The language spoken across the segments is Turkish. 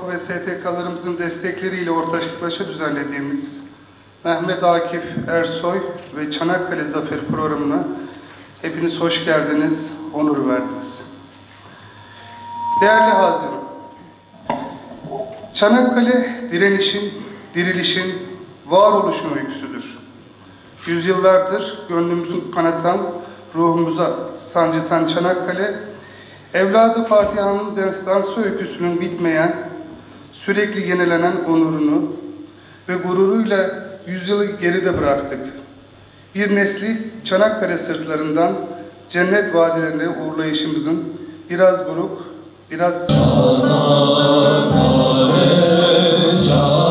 Vakfı ve STK'larımızın destekleriyle ortaklaşa düzenlediğimiz Mehmet Akif Ersoy ve Çanakkale Zaferi programına hepiniz hoş geldiniz, onur verdiniz. Değerli Hazirun, Çanakkale direnişin, dirilişin, varoluşun öyküsüdür. Yüzyıllardır gönlümüzün kanatan, ruhumuza sancıtan Çanakkale, evladı Fatiha'nın destansı öyküsünün bitmeyen, sürekli yenilenen onurunu ve gururuyla yüzyılı geride bıraktık. Bir nesli Çanakkale sırtlarından cennet vadilerine uğurlayışımızın biraz buruk, biraz... Hüzün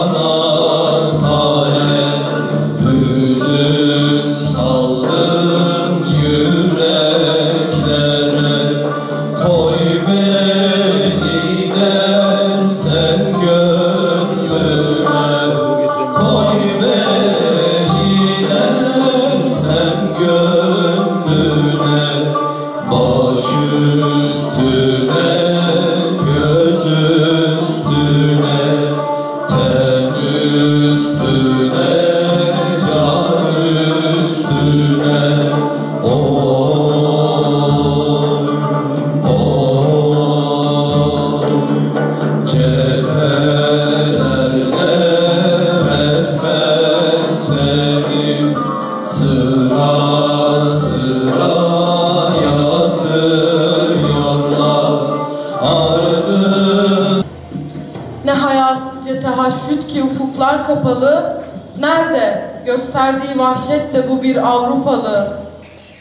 tehaşüt ki ufuklar kapalı, Nerede? Gösterdiği vahşetle bu bir Avrupalı?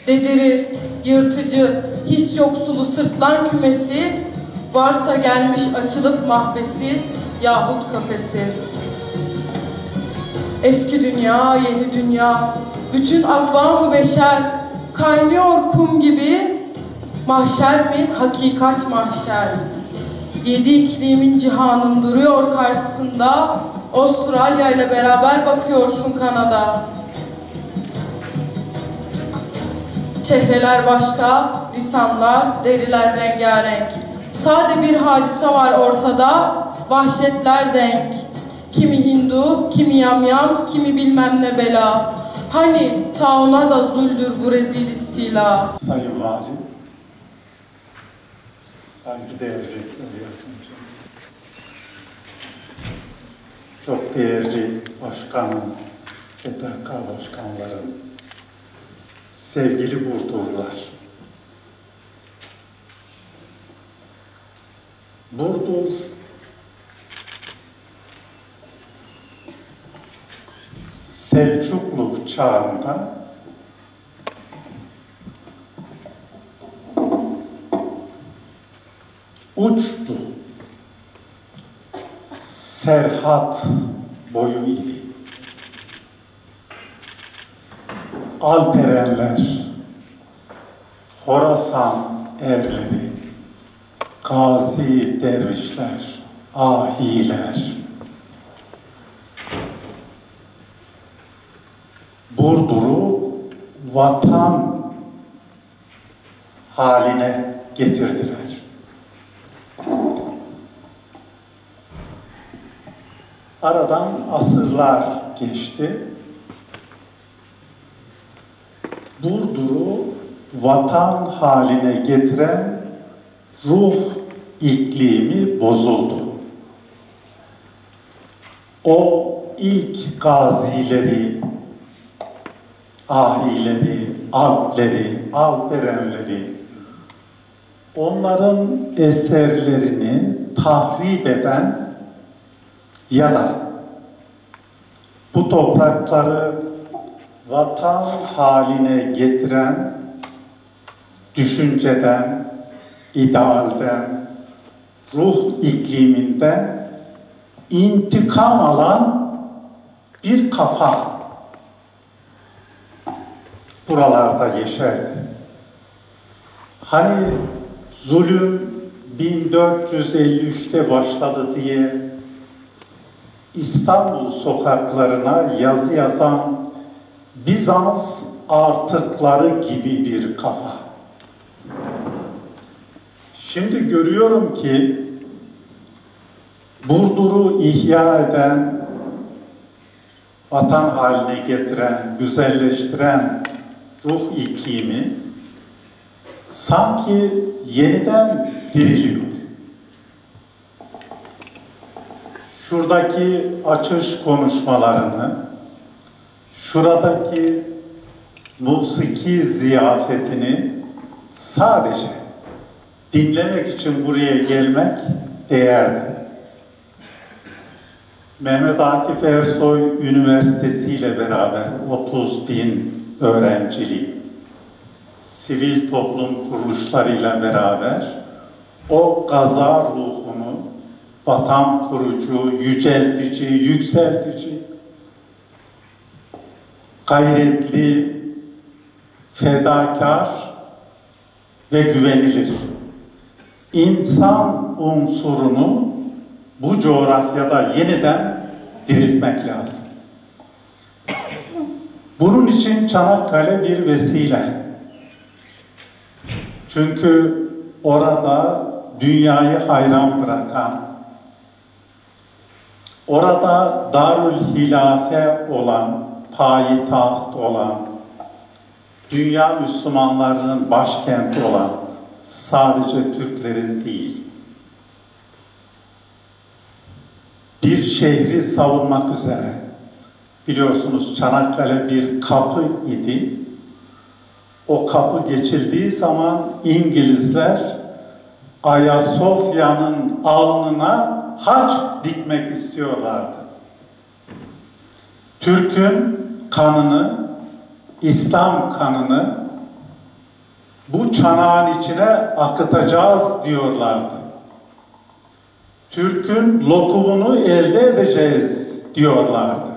Dedirir, yırtıcı, his yoksulu sırtlan kümesi, Varsa gelmiş açılıp mahbesi yahut kafesi. Eski dünya, yeni dünya, bütün akvam-ı beşer, Kaynıyor kum gibi, mahşer mi, hakikat mahşer. Yedi iklimin cihanın duruyor karşısında, Avustralya ile beraber bakıyorsun Kanada. Çehreler başka, lisanlar, deriler rengarenk. Sade bir hadise var ortada, vahşetler denk. Kimi Hindu, kimi yamyam, kimi bilmem ne bela. Hani ta ona da zuldür bu rezil istila. Sayın Valim, saygıdeğer rektör yardımcım, çok değerli başkanım, STK başkanlarım, sevgili Burdurlar. Burdur, Selçuklu çağında uçtu. Serhat boyu idi. Alperenler, Horasan erleri, gazi dervişler, ahiler, Burdur'u vatan haline getirdiler. Aradan asırlar geçti. Burdur'u vatan haline getiren ruh iklimi bozuldu. O ilk gazileri, ahileri, alpleri, alperenleri, onların eserlerini tahrip eden ya da bu toprakları vatan haline getiren düşünceden, idealden, ruh ikliminden intikam alan bir kafa buralarda yeşerdi. Hani zulüm 1453'te başladı diye İstanbul sokaklarına yazı yazan Bizans artıkları gibi bir kafa. Şimdi görüyorum ki Burdur'u ihya eden, vatan haline getiren, güzelleştiren ruh iklimi sanki yeniden diriliyor. Şuradaki açış konuşmalarını, şuradaki musiki ziyafetini sadece dinlemek için buraya gelmek değerli. Mehmet Akif Ersoy Üniversitesi ile beraber 30 bin öğrencilik, sivil toplum kuruluşlarıyla beraber o gaza ruhunu vatan kurucu, yüceltici, yükseltici, gayretli, fedakar ve güvenilir. İnsan unsurunu bu coğrafyada yeniden diriltmek lazım. Bunun için Çanakkale bir vesile. Çünkü orada dünyayı hayran bırakan, orada Darül Hilafe olan, payitaht olan, dünya Müslümanlarının başkenti olan sadece Türklerin değil, bir şehri savunmak üzere. Biliyorsunuz Çanakkale bir kapı idi. O kapı geçildiği zaman İngilizler Ayasofya'nın alnına haç dikmek istiyorlardı. Türk'ün kanını, İslam kanını bu çanağın içine akıtacağız diyorlardı. Türk'ün lokumunu elde edeceğiz diyorlardı.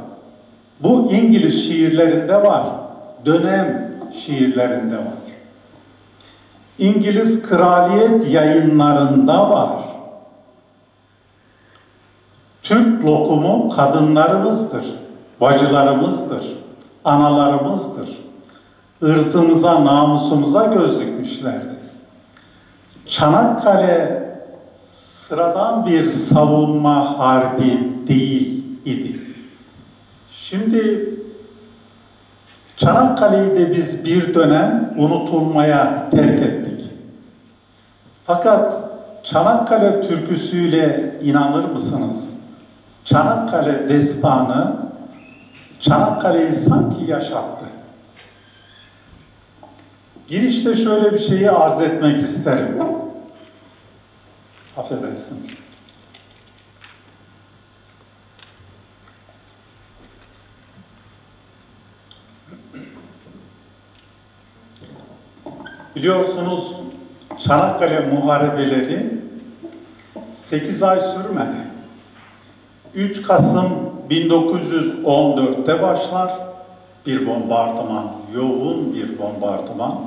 Bu İngiliz şiirlerinde var. Dönem şiirlerinde var. İngiliz kraliyet yayınlarında var. Türk lokumu kadınlarımızdır, bacılarımızdır, analarımızdır. Irzımıza, namusumuza göz dikmişlerdi. Çanakkale sıradan bir savunma harbi değil idi. Şimdi Çanakkale'yi de biz bir dönem unutulmaya terk ettik. Fakat Çanakkale türküsüyle inanır mısınız? Çanakkale destanı Çanakkale'yi sanki yaşattı. Girişte şöyle bir şeyi arz etmek isterim. Affedersiniz. Biliyorsunuz Çanakkale muharebeleri 8 ay sürmedi. 3 Kasım 1914'te başlar bir bombardıman, yoğun bir bombardıman.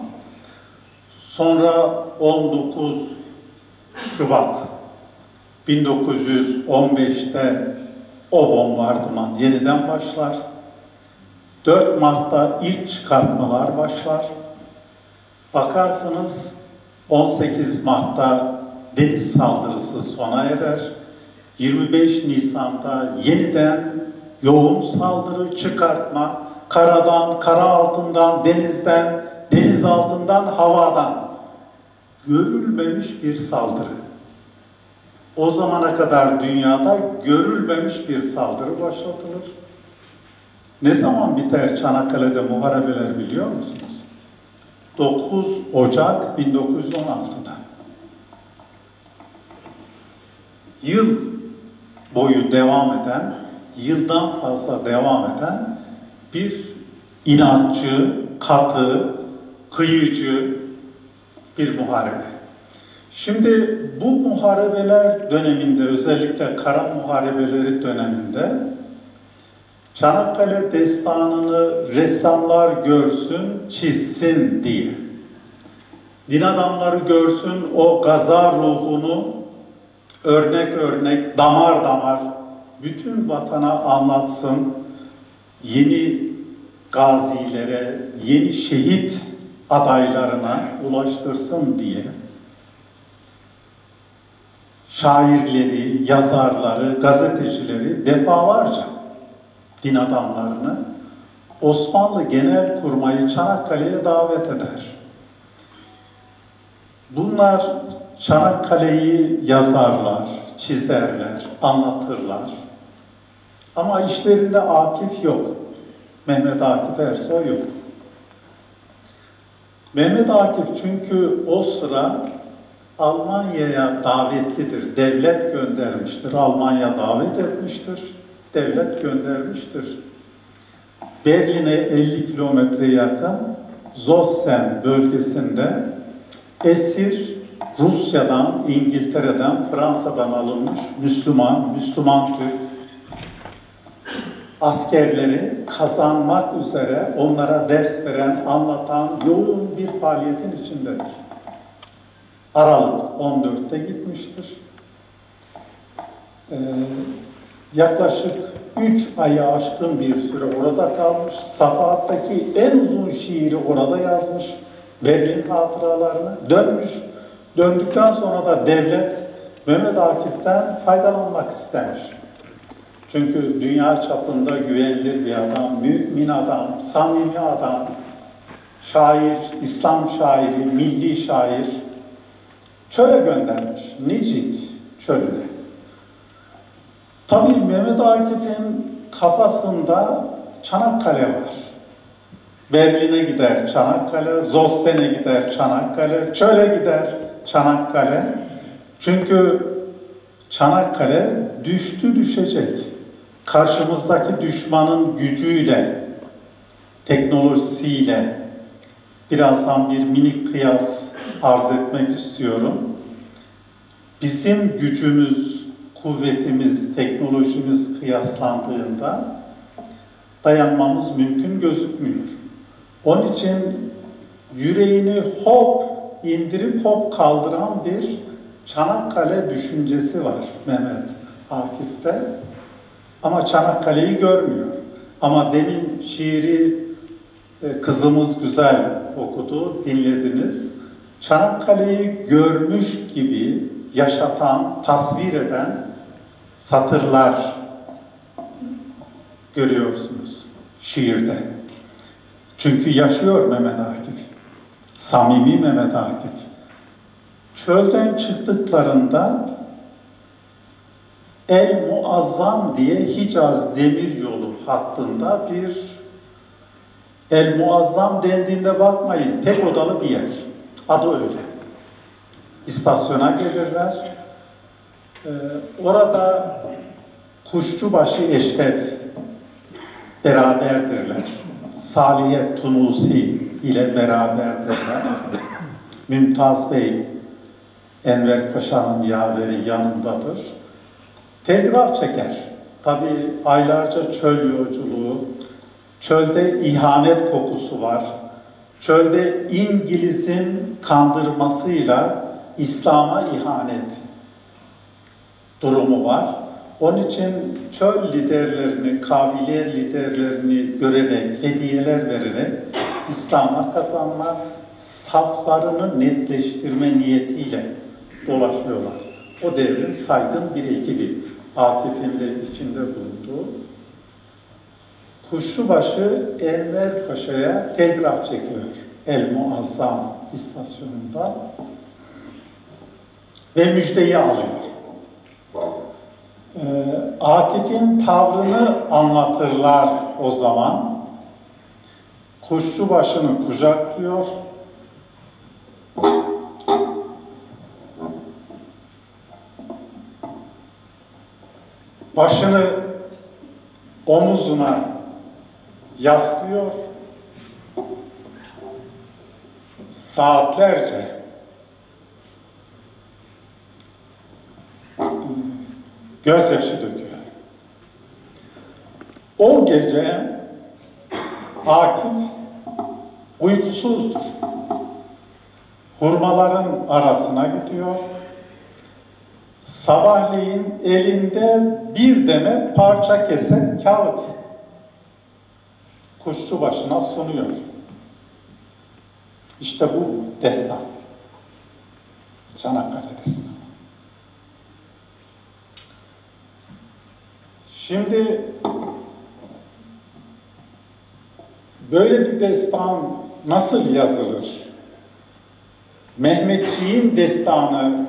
Sonra 19 Şubat 1915'te o bombardıman yeniden başlar. 4 Mart'ta ilk çıkartmalar başlar. Bakarsınız 18 Mart'ta deniz saldırısı sona erer. 25 Nisan'da yeniden yoğun saldırı, çıkartma, karadan, kara altından, denizden, deniz altından, havadan görülmemiş bir saldırı. O zamana kadar dünyada görülmemiş bir saldırı başlatılır. Ne zaman biter Çanakkale'de muharebeler biliyor musunuz? 9 Ocak 1916'da. Yıl boyu devam eden, yıldan fazla devam eden bir inatçı, katı, kıyıcı bir muharebe. Şimdi bu muharebeler döneminde, özellikle kara muharebeleri döneminde Çanakkale destanını ressamlar görsün, çizsin diye. Din adamları görsün o gaza ruhunu örnek örnek, damar damar bütün vatana anlatsın. Yeni gazilere, yeni şehit adaylarına ulaştırsın diye şairleri, yazarları, gazetecileri defalarca din adamlarını Osmanlı Genel Kurmayı Çanakkale'ye davet eder. Bunlar Çanakkale'yi yazarlar, çizerler, anlatırlar. Ama işlerinde Akif yok. Mehmet Akif Ersoy yok. Mehmet Akif çünkü o sıra Almanya'ya davetlidir. Devlet göndermiştir. Almanya davet etmiştir. Devlet göndermiştir. Berlin'e 50 kilometre yakın Zossen bölgesinde esir Rusya'dan, İngiltere'den, Fransa'dan alınmış Müslüman, Müslüman Türk askerleri kazanmak üzere onlara ders veren, anlatan yoğun bir faaliyetin içindedir. Aralık 14'te gitmiştir. Ee, yaklaşık 3 aya aşkın bir süre orada kalmış. Safahat'taki en uzun şiiri orada yazmış. Berlin hatıralarını dönmüş. Döndükten sonra da devlet Mehmet Akif'ten faydalanmak istemiş. Çünkü dünya çapında güvenilir bir adam, mümin adam, samimi adam, şair, İslam şairi, milli şair çöle göndermiş. Nicit çölüne. Tabii Mehmet Akif'in kafasında Çanakkale var. Berlin'e gider Çanakkale, Zossen'e gider Çanakkale, çöle gider Çanakkale. Çünkü Çanakkale düştü düşecek. Karşımızdaki düşmanın gücüyle, teknolojisiyle birazdan bir minik kıyas arz etmek istiyorum. Bizim gücümüz, kuvvetimiz, teknolojimiz kıyaslandığında dayanmamız mümkün gözükmüyor. Onun için yüreğini hop indirip hop kaldıran bir Çanakkale düşüncesi var Mehmet Akif'te. Ama Çanakkale'yi görmüyor. Ama demin şiiri e, kızımız güzel okudu, dinlediniz. Çanakkale'yi görmüş gibi yaşatan, tasvir eden satırlar görüyorsunuz şiirde. Çünkü yaşıyor Mehmet Akif. Samimi Mehmet Akif. Çölden çıktıklarında El Muazzam diye Hicaz Demir Yolu hattında bir El Muazzam dendiğinde bakmayın tek odalı bir yer. Adı öyle. İstasyona gelirler. Ee, orada Kuşçubaşı Eşref beraberdirler. Salihiyet Tunusi ile beraberdirler. Mümtaz Bey Enver Paşa'nın yaveri yanındadır. Telgraf çeker. Tabi aylarca çöl yolculuğu, çölde ihanet kokusu var. Çölde İngiliz'in kandırmasıyla İslam'a ihanet durumu var. Onun için çöl liderlerini, kavile liderlerini görerek, hediyeler vererek İslam'a kazanma, saflarını netleştirme niyetiyle dolaşıyorlar. O devrin saygın bir ekibi. Akif'in de içinde bulunduğu. Kuşlubaşı Enver Paşa'ya telgraf çekiyor. El Muazzam istasyonundan. Ve müjdeyi alıyor. Ee, Akif'in tavrını anlatırlar o zaman. Kuşçu başını kucaklıyor. Başını omuzuna yaslıyor. Saatlerce gözyaşı döküyor. O gece Akif uykusuzdur. Hurmaların arasına gidiyor. Sabahleyin elinde bir demet parça kesen kağıt. kuşçu başına sunuyor. İşte bu destan. Çanakkale destanı. Şimdi böyle bir destan nasıl yazılır? Mehmetçiğin destanı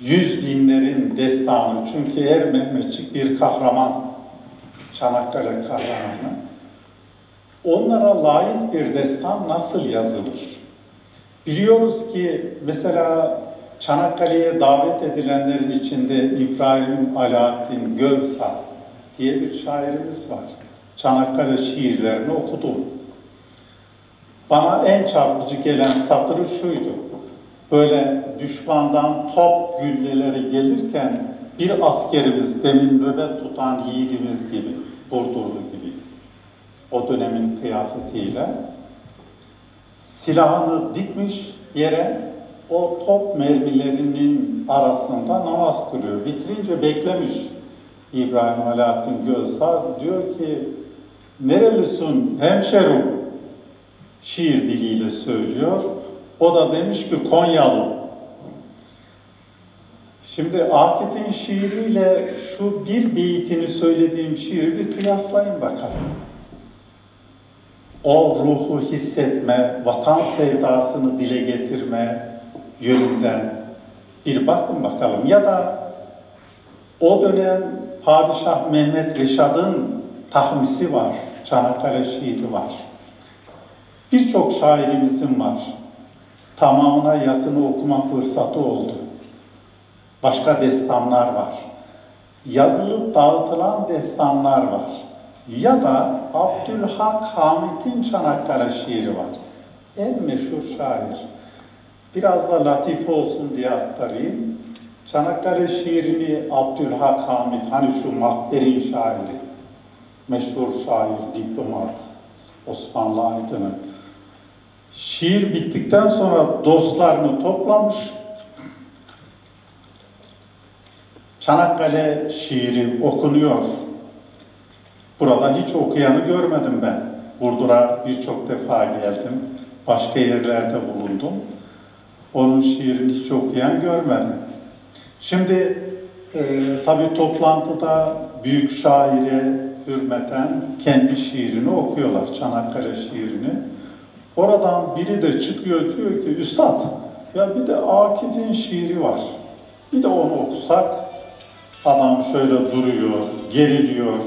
yüz binlerin destanı. Çünkü her Mehmetçik bir kahraman. Çanakkale kahramanı. Onlara layık bir destan nasıl yazılır? Biliyoruz ki mesela Çanakkale'ye davet edilenlerin içinde İbrahim Alaaddin Gövsal diye bir şairimiz var. Çanakkale şiirlerini okudu. Bana en çarpıcı gelen satırı şuydu. Böyle düşmandan top gülleleri gelirken bir askerimiz demin nöbet tutan yiğidimiz gibi, Burdurlu gibi o dönemin kıyafetiyle silahını dikmiş yere o top mermilerinin arasında namaz kılıyor. Bitirince beklemiş İbrahim Alaaddin Gölsar diyor ki nerelisin hemşerim şiir diliyle söylüyor. O da demiş ki Konyalı. Şimdi Akif'in şiiriyle şu bir beytini söylediğim şiiri bir kıyaslayın bakalım. O ruhu hissetme, vatan sevdasını dile getirme yönünden bir bakın bakalım. Ya da o dönem Padişah Mehmet Reşad'ın tahmisi var, Çanakkale şiiri var. Birçok şairimizin var. Tamamına yakını okuma fırsatı oldu. Başka destanlar var. Yazılıp dağıtılan destanlar var. Ya da Abdülhak Hamit'in Çanakkale şiiri var. En meşhur şair. Biraz da latife olsun diye aktarayım. Çanakkale şiirini Abdülhak Hamit, hani şu Makber'in şairi, meşhur şair, diplomat, Osmanlı aydını. Şiir bittikten sonra dostlarını toplamış, Çanakkale şiiri okunuyor. Burada hiç okuyanı görmedim ben. Burdur'a birçok defa geldim. Başka yerlerde bulundum. Onun şiirini hiç okuyan görmedim. Şimdi e, tabii toplantıda büyük şaire hürmeten kendi şiirini okuyorlar, Çanakkale şiirini. Oradan biri de çıkıyor diyor ki, Üstad ya bir de Akif'in şiiri var. Bir de onu okusak adam şöyle duruyor, geriliyor.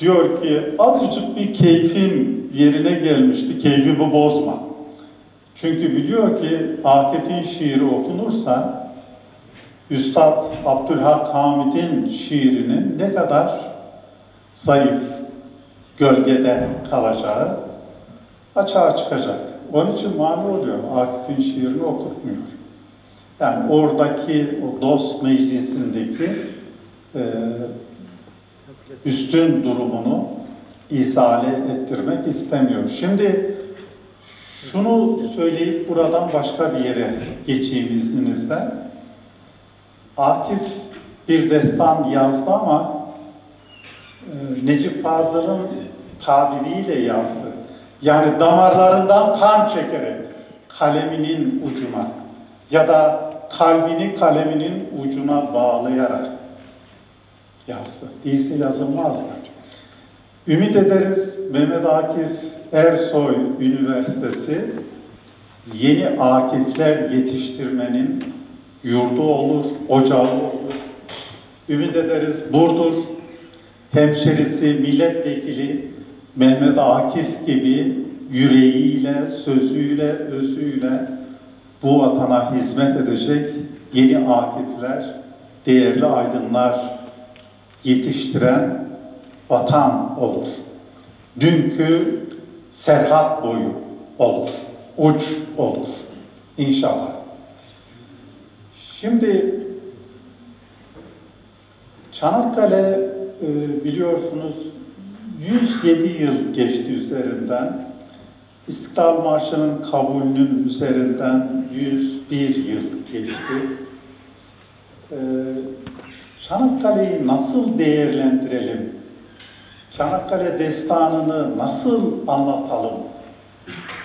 Diyor ki azıcık bir keyfin yerine gelmişti, keyfimi bozma. Çünkü biliyor ki Akif'in şiiri okunursa Üstad Abdülhak Hamid'in şiirinin ne kadar zayıf, gölgede kalacağı açığa çıkacak. Onun için mani oluyor. Akif'in şiirini okutmuyor. Yani oradaki o dost meclisindeki e, üstün durumunu izale ettirmek istemiyor. Şimdi şunu söyleyip buradan başka bir yere geçeyim izninizle. Akif bir destan yazdı ama e, Necip Fazıl'ın tabiriyle yazdı. Yani damarlarından kan çekerek kaleminin ucuna ya da kalbini kaleminin ucuna bağlayarak yazdı. Değilse yazılmazdı. Ümit ederiz Mehmet Akif Ersoy Üniversitesi yeni Akifler yetiştirmenin yurdu olur, ocağı olur. Ümit ederiz Burdur hemşerisi, milletvekili Mehmet Akif gibi yüreğiyle, sözüyle, özüyle bu vatana hizmet edecek yeni Akifler, değerli aydınlar yetiştiren vatan olur. Dünkü serhat boyu olur, uç olur inşallah. Şimdi Çanakkale e, biliyorsunuz 107 yıl geçti üzerinden. İstiklal Marşı'nın kabulünün üzerinden 101 yıl geçti. Ee, Çanakkale'yi nasıl değerlendirelim? Çanakkale destanını nasıl anlatalım?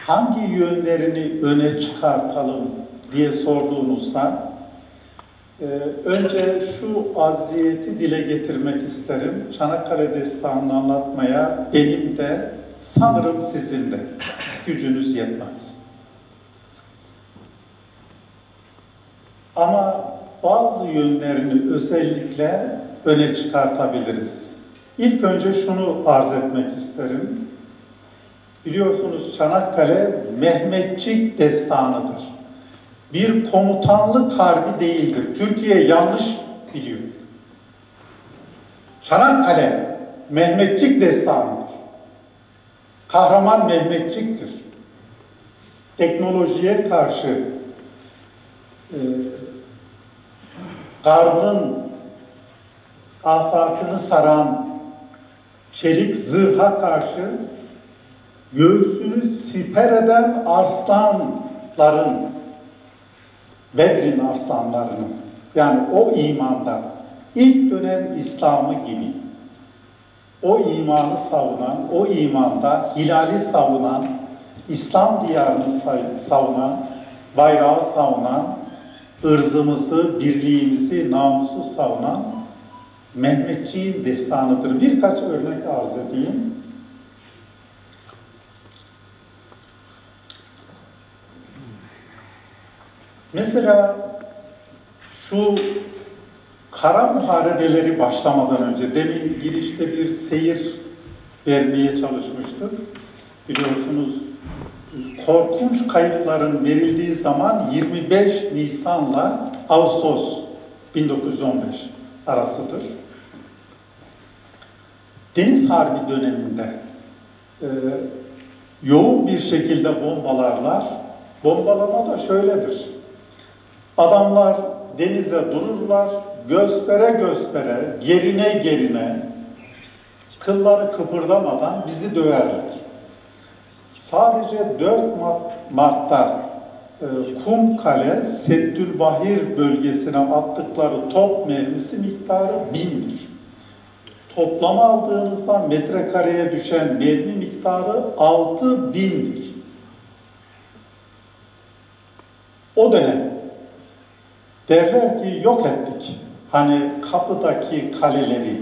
Hangi yönlerini öne çıkartalım diye sorduğunuzda e, önce şu aziyeti dile getirmek isterim. Çanakkale destanını anlatmaya benim de sanırım sizin de gücünüz yetmez. Ama bazı yönlerini özellikle öne çıkartabiliriz. İlk önce şunu arz etmek isterim. Biliyorsunuz Çanakkale Mehmetçik destanıdır. Bir komutanlık harbi değildir. Türkiye yanlış biliyor. Çanakkale Mehmetçik destanıdır. Kahraman Mehmetçiktir. Teknolojiye karşı e, Garb'ın afakını saran çelik zırha karşı göğsünü siper eden arslanların, Bedrin arslanlarının, yani o imanda, ilk dönem İslam'ı gibi, o imanı savunan, o imanda hilali savunan, İslam diyarını savunan, bayrağı savunan, ırzımızı, birliğimizi, namusu savunan Mehmetçiğin destanıdır. Birkaç örnek arz edeyim. Mesela şu kara muharebeleri başlamadan önce demin girişte bir seyir vermeye çalışmıştık. Biliyorsunuz korkunç kayıpların verildiği zaman 25 Nisan'la Ağustos 1915 arasıdır. Deniz Harbi döneminde e, yoğun bir şekilde bombalarlar. Bombalama da şöyledir. Adamlar denize dururlar, göstere göstere, gerine gerine, kılları kıpırdamadan bizi döverler. Sadece 4 Mart'ta e, Kumkale, Seddülbahir bölgesine attıkları top mermisi miktarı bindir. Toplama aldığınızda metrekareye düşen mermi miktarı 6 bindir. O dönem derler ki yok ettik. Hani kapıdaki kaleleri,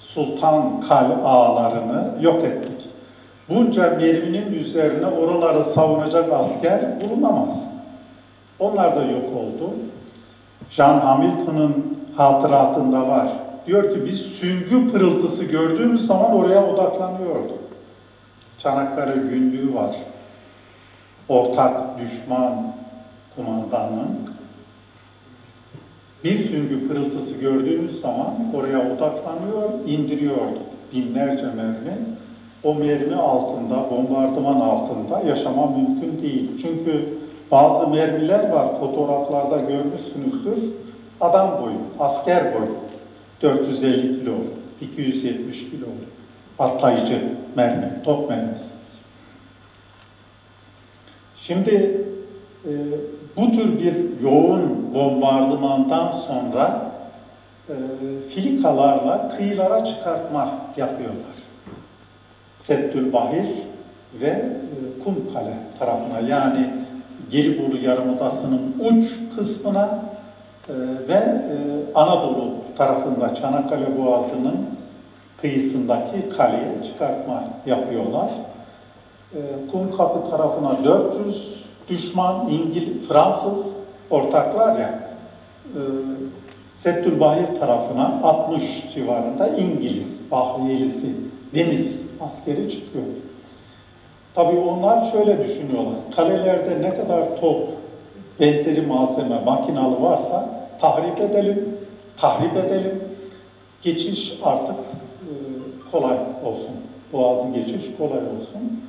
sultan kale ağlarını yok ettik. Bunca merminin üzerine oraları savunacak asker bulunamaz. Onlar da yok oldu. John Hamilton'ın hatıratında var. Diyor ki biz süngü pırıltısı gördüğümüz zaman oraya odaklanıyordu. Çanakkale günlüğü var. Ortak düşman kumandanının bir süngü pırıltısı gördüğümüz zaman oraya odaklanıyor, indiriyordu. Binlerce mermi o mermi altında, bombardıman altında yaşama mümkün değil. Çünkü bazı mermiler var, fotoğraflarda görmüşsünüzdür. Adam boyu, asker boyu. 450 kilo, 270 kilo patlayıcı mermi, top mermisi. Şimdi e, bu tür bir yoğun bombardımandan sonra e, filikalarla kıyılara çıkartma yapıyorlar. Seddülbahir ve e, Kumkale tarafına yani Gelibolu Yarımadası'nın uç kısmına e, ve e, Anadolu tarafında Çanakkale Boğazı'nın kıyısındaki kaleye çıkartma yapıyorlar. Kumkapı tarafına 400 düşman, İngil, Fransız ortaklar ya Settülbahir tarafına 60 civarında İngiliz, Bahriyelisi, deniz askeri çıkıyor. Tabii onlar şöyle düşünüyorlar. Kalelerde ne kadar top, benzeri malzeme, makinalı varsa tahrip edelim, tahrip edelim. Geçiş artık e, kolay olsun. Boğazın geçiş kolay olsun.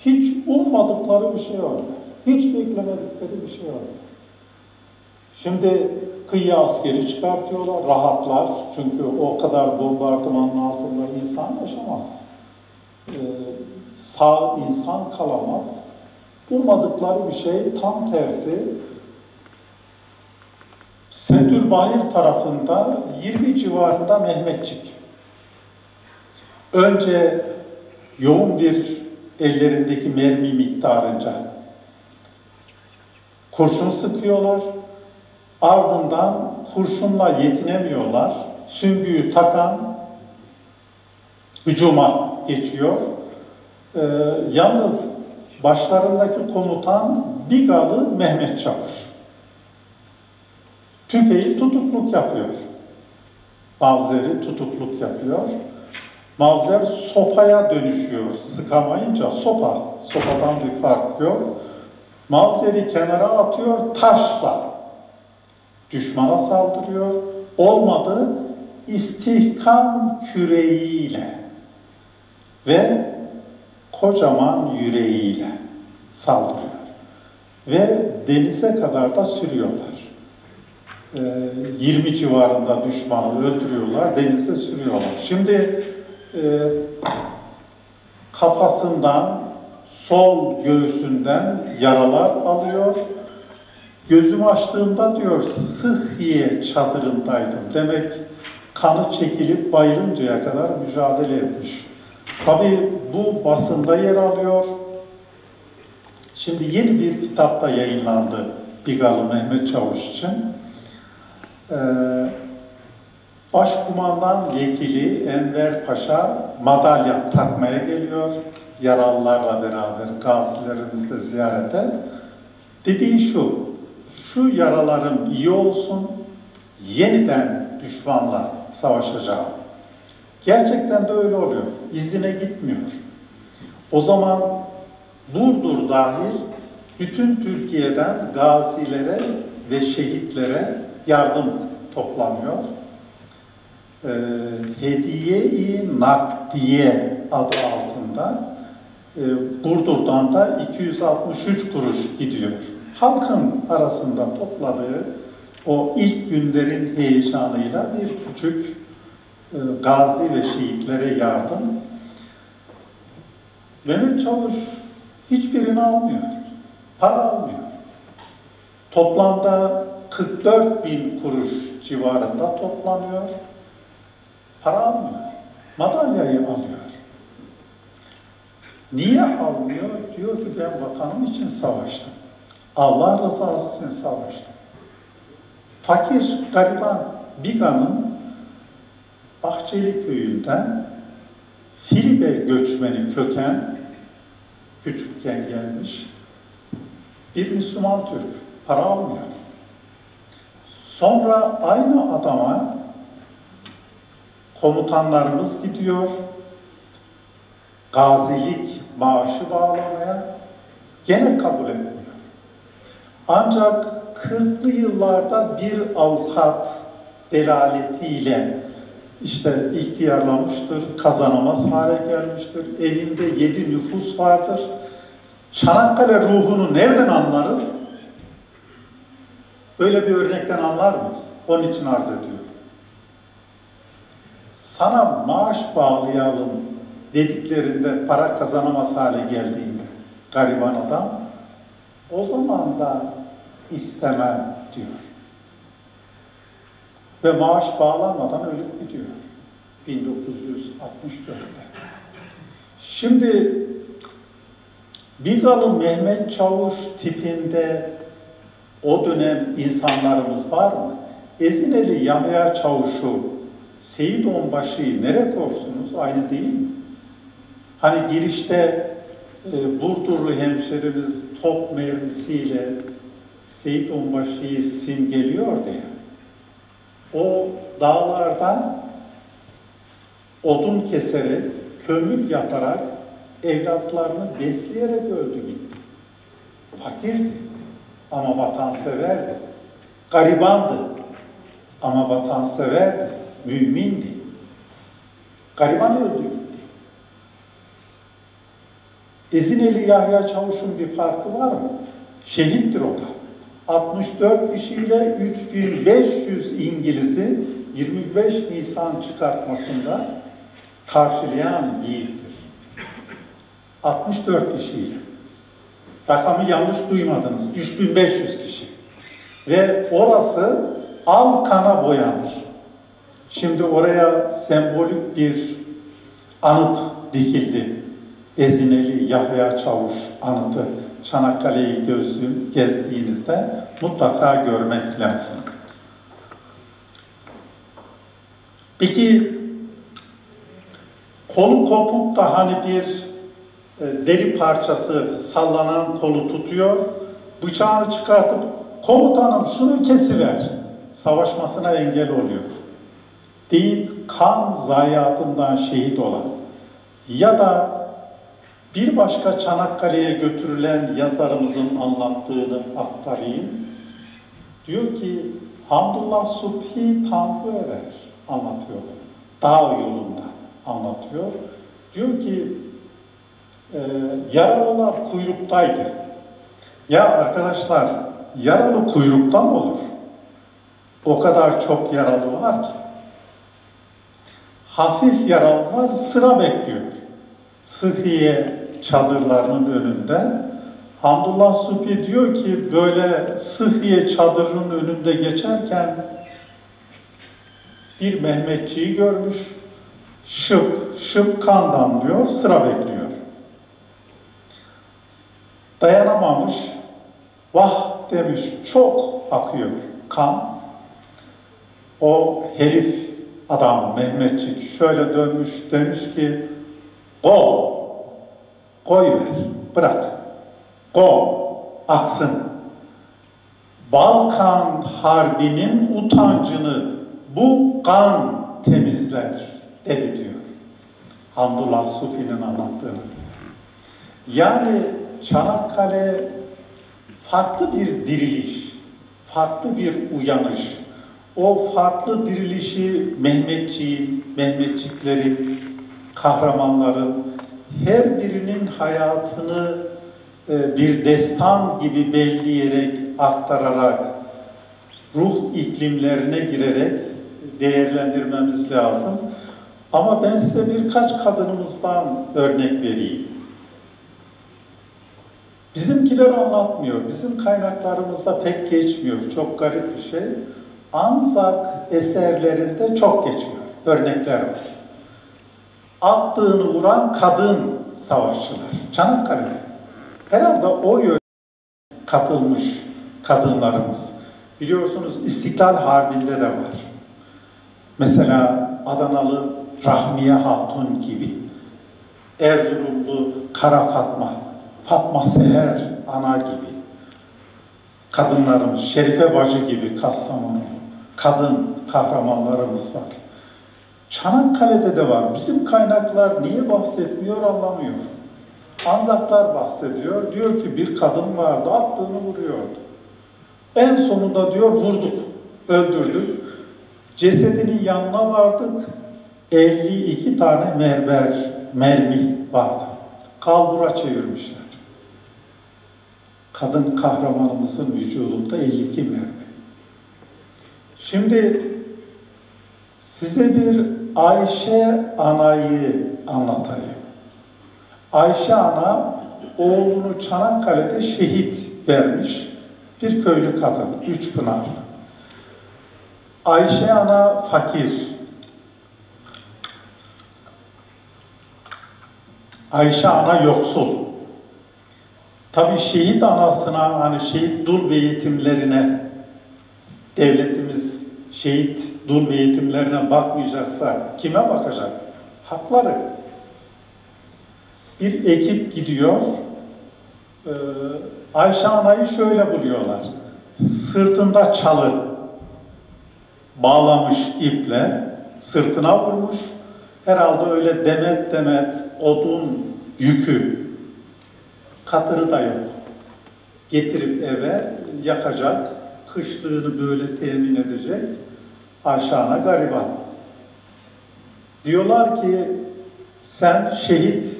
Hiç ummadıkları bir şey oluyor. Hiç beklemedikleri bir şey oluyor. Şimdi kıyı askeri çıkartıyorlar, rahatlar. Çünkü o kadar bombardımanın altında insan yaşamaz. Ee, sağ insan kalamaz. Ummadıkları bir şey tam tersi. Sedülbahir tarafında 20 civarında Mehmetçik. önce yoğun bir ellerindeki mermi miktarınca kurşun sıkıyorlar. Ardından kurşunla yetinemiyorlar. Süngüyü takan hücuma geçiyor. Ee, yalnız başlarındaki komutan Bigalı Mehmet Çavuş. Tüfeği tutukluk yapıyor. Mavzeri tutukluk yapıyor. Mavzer sopaya dönüşüyor. Sıkamayınca sopa. Sopadan bir fark yok. Mavzeri kenara atıyor taşla. Düşmana saldırıyor. Olmadı istihkam küreğiyle ve kocaman yüreğiyle saldırıyor. Ve denize kadar da sürüyorlar. Ee, 20 civarında düşmanı öldürüyorlar, denize sürüyorlar. Şimdi e, kafasından, sol göğsünden yaralar alıyor. Gözümü açtığımda diyor Sıhhiye çadırındaydım. Demek kanı çekilip bayılıncaya kadar mücadele etmiş. Tabi bu basında yer alıyor. Şimdi yeni bir kitapta yayınlandı Bigalı Mehmet Çavuş için. Ee, Başkumandan Vekili Enver Paşa madalya takmaya geliyor. Yaralılarla beraber gazilerimizle ziyarete. Dediği şu, şu yaralarım iyi olsun, yeniden düşmanla savaşacağım. Gerçekten de öyle oluyor. İzine gitmiyor. O zaman Burdur dahil bütün Türkiye'den gazilere ve şehitlere yardım toplanıyor. Ee, Hediye-i Nakdiye adı altında Burdur'dan da 263 kuruş gidiyor. Halkın arasında topladığı o ilk günlerin heyecanıyla bir küçük e, gazi ve şehitlere yardım. Mehmet Çavuş hiçbirini almıyor. Para almıyor. Toplamda 44 bin kuruş civarında toplanıyor. Para almıyor. Madalyayı alıyor. Niye almıyor? Diyor ki ben vatanım için savaştım. Allah rızası için savaştım. Fakir, gariban Biga'nın Bahçeli köyünden Filibe göçmeni köken küçükken gelmiş bir Müslüman Türk para almıyor. Sonra aynı adama komutanlarımız gidiyor, gazilik maaşı bağlamaya gene kabul etmiyor. Ancak 40'lı yıllarda bir avukat delaletiyle işte ihtiyarlamıştır, kazanamaz hale gelmiştir, evinde yedi nüfus vardır. Çanakkale ruhunu nereden anlarız? Böyle bir örnekten anlar mıyız? Onun için arz ediyorum. Sana maaş bağlayalım dediklerinde para kazanamaz hale geldiğinde gariban adam o zaman da istemem diyor. Ve maaş bağlanmadan ölüp gidiyor. 1964'te. Şimdi Bigalı Mehmet Çavuş tipinde o dönem insanlarımız var mı? Ezineli Yahya Çavuş'u, Seyit Onbaşı'yı nere korsunuz? Aynı değil mi? Hani girişte e, Burdurlu hemşerimiz top mermisiyle Seyit Onbaşı'yı simgeliyordu ya. O dağlarda odun keserek, kömür yaparak evlatlarını besleyerek öldü gitti. Fakirdi ama vatanseverdi. Garibandı ama vatanseverdi, mümindi. Gariban öldü gitti. Ezineli Yahya Çavuş'un bir farkı var mı? Şehittir o da. 64 kişiyle 3500 İngiliz'i 25 Nisan çıkartmasında karşılayan yiğittir. 64 kişiyle. Rakamı yanlış duymadınız. 3500 kişi. Ve orası al kana boyanır. Şimdi oraya sembolik bir anıt dikildi. Ezineli Yahya Çavuş anıtı Çanakkale'yi gezdiğinizde mutlaka görmek lazım. Peki kolu kopuk da hani bir e, deri parçası sallanan kolu tutuyor, bıçağını çıkartıp komutanım şunu kesiver, savaşmasına engel oluyor. Deyip kan zayiatından şehit olan ya da bir başka Çanakkale'ye götürülen yazarımızın anlattığını aktarayım. Diyor ki Hamdullah Subhi Tanrıever anlatıyor. Dağ yolunda anlatıyor. Diyor ki e, yaralılar kuyruktaydı. Ya arkadaşlar yaralı kuyrukta mı olur? O kadar çok yaralı var ki. Hafif yaralılar sıra bekliyor. Sıhhiye çadırlarının önünde. Hamdullah Supi diyor ki böyle Sıhhiye çadırının önünde geçerken bir Mehmetçiyi görmüş. Şıp, şıp kan damlıyor, sıra bekliyor. Dayanamamış, vah demiş, çok akıyor kan. O herif adam Mehmetçik şöyle dönmüş demiş ki Go, koy ver, bırak. Go, aksın. Balkan Harbi'nin utancını bu kan temizler dedi diyor. Hamdullah Sufi'nin anlattığını. Yani Çanakkale farklı bir diriliş, farklı bir uyanış. O farklı dirilişi Mehmetçiğin, Mehmetçiklerin, kahramanların her birinin hayatını e, bir destan gibi belleyerek, aktararak, ruh iklimlerine girerek değerlendirmemiz lazım. Ama ben size birkaç kadınımızdan örnek vereyim. Bizimkiler anlatmıyor. Bizim kaynaklarımızda pek geçmiyor. Çok garip bir şey. Anzak eserlerinde çok geçiyor. Örnekler var. Attığını vuran kadın savaşçılar. Çanakkale'de. Herhalde o yön katılmış kadınlarımız. Biliyorsunuz İstiklal Harbi'nde de var. Mesela Adanalı Rahmiye Hatun gibi, Erzurumlu Kara Fatma, Fatma Seher ana gibi, kadınlarımız, Şerife Bacı gibi Kastamonulu, kadın kahramanlarımız var. Çanakkale'de de var. Bizim kaynaklar niye bahsetmiyor anlamıyorum. Anzaklar bahsediyor. Diyor ki bir kadın vardı, attığını vuruyordu. En sonunda diyor vurduk, öldürdük. Cesedinin yanına vardık. 52 tane mermer, mermi vardı. Kalbura çevirmişler. Kadın kahramanımızın vücudunda 52 mermi. Şimdi size bir Ayşe anayı anlatayım. Ayşe ana oğlunu Çanakkale'de şehit vermiş bir köylü kadın, üç pınarlı. Ayşe ana fakir. Ayşe ana yoksul. Tabi şehit anasına, hani şehit dul ve yetimlerine devletimiz şehit dul yetimlerine bakmayacaksa kime bakacak? Hakları. Bir ekip gidiyor, ee, Ayşe anayı şöyle buluyorlar. Sırtında çalı bağlamış iple, sırtına vurmuş. Herhalde öyle demet demet odun yükü, katırı da yok. Getirip eve yakacak, kışlığını böyle temin edecek. Ayşe ana gariban. Diyorlar ki sen şehit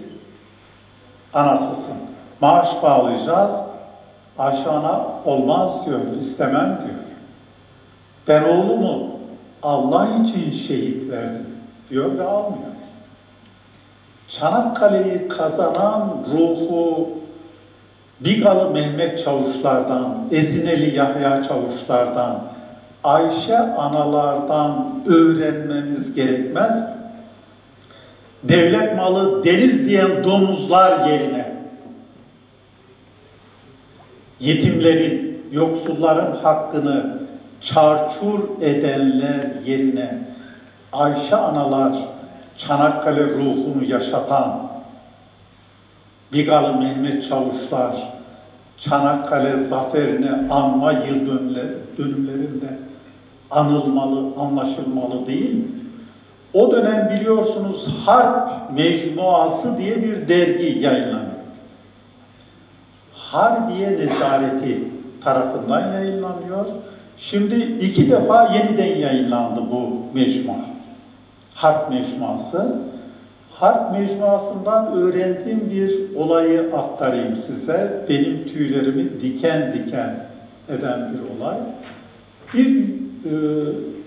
anasısın. Maaş bağlayacağız. Ayşe ana olmaz diyor, istemem diyor. Ben oğlumu Allah için şehit verdim diyor ve almıyor. Çanakkale'yi kazanan ruhu Bigalı Mehmet Çavuşlardan, Ezineli Yahya Çavuşlardan, Ayşe analardan öğrenmemiz gerekmez devlet malı deniz diyen domuzlar yerine yetimlerin, yoksulların hakkını çarçur edenler yerine Ayşe analar Çanakkale ruhunu yaşatan Bigalı Mehmet Çavuşlar Çanakkale zaferini anma yıl dönümle- dönümlerinde anılmalı, anlaşılmalı değil mi? O dönem biliyorsunuz Harp Mecmuası diye bir dergi yayınlanıyor. Harbiye Nezareti tarafından yayınlanıyor. Şimdi iki defa yeniden yayınlandı bu mecmua. Harp Mecmuası. Harp Mecmuası'ndan öğrendiğim bir olayı aktarayım size. Benim tüylerimi diken diken eden bir olay. Bir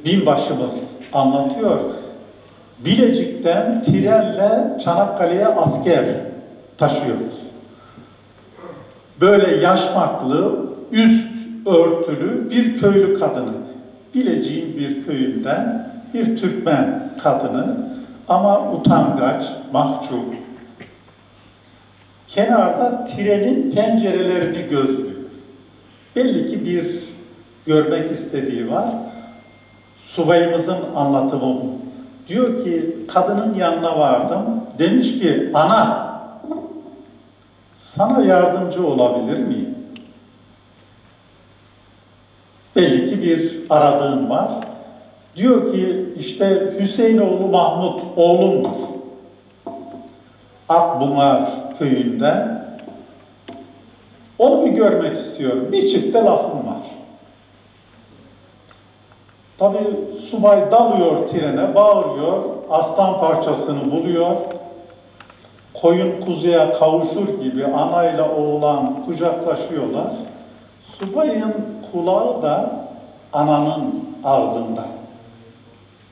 binbaşımız anlatıyor. Bilecik'ten trenle Çanakkale'ye asker taşıyoruz. Böyle yaşmaklı, üst örtülü bir köylü kadını. Bilecik'in bir köyünden bir Türkmen kadını ama utangaç, mahcup. Kenarda trenin pencerelerini gözlüyor. Belli ki bir görmek istediği var. Subayımızın anlatımı bu. Diyor ki kadının yanına vardım. Demiş ki ana sana yardımcı olabilir miyim? Belli ki bir aradığın var. Diyor ki işte Hüseyinoğlu Mahmut oğlumdur. Akbumar köyünden. Onu bir görmek istiyorum. Bir çifte lafım var. Tabii subay dalıyor trene, bağırıyor, aslan parçasını buluyor. Koyun kuzuya kavuşur gibi anayla oğlan kucaklaşıyorlar. Subayın kulağı da ananın ağzında.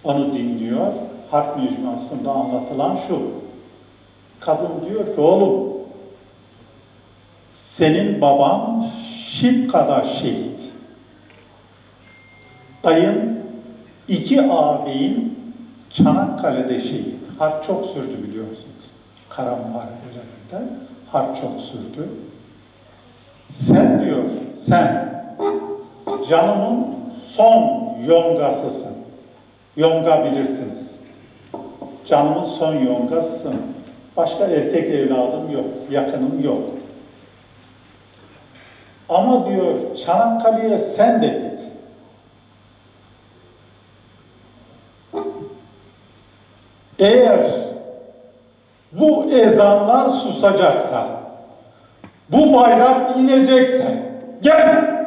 Onu dinliyor. Harp mecmuasında anlatılan şu. Kadın diyor ki oğlum senin baban Şipka'da şehit. Dayın iki ağabeyin Çanakkale'de şehit. Harp çok sürdü biliyorsunuz. Kara muharebelerinde harp çok sürdü. Sen diyor, sen canımın son yongasısın. Yonga bilirsiniz. Canımın son yongasısın. Başka erkek evladım yok, yakınım yok. Ama diyor Çanakkale'ye sen de git. Eğer bu ezanlar susacaksa, bu bayrak inecekse, gel!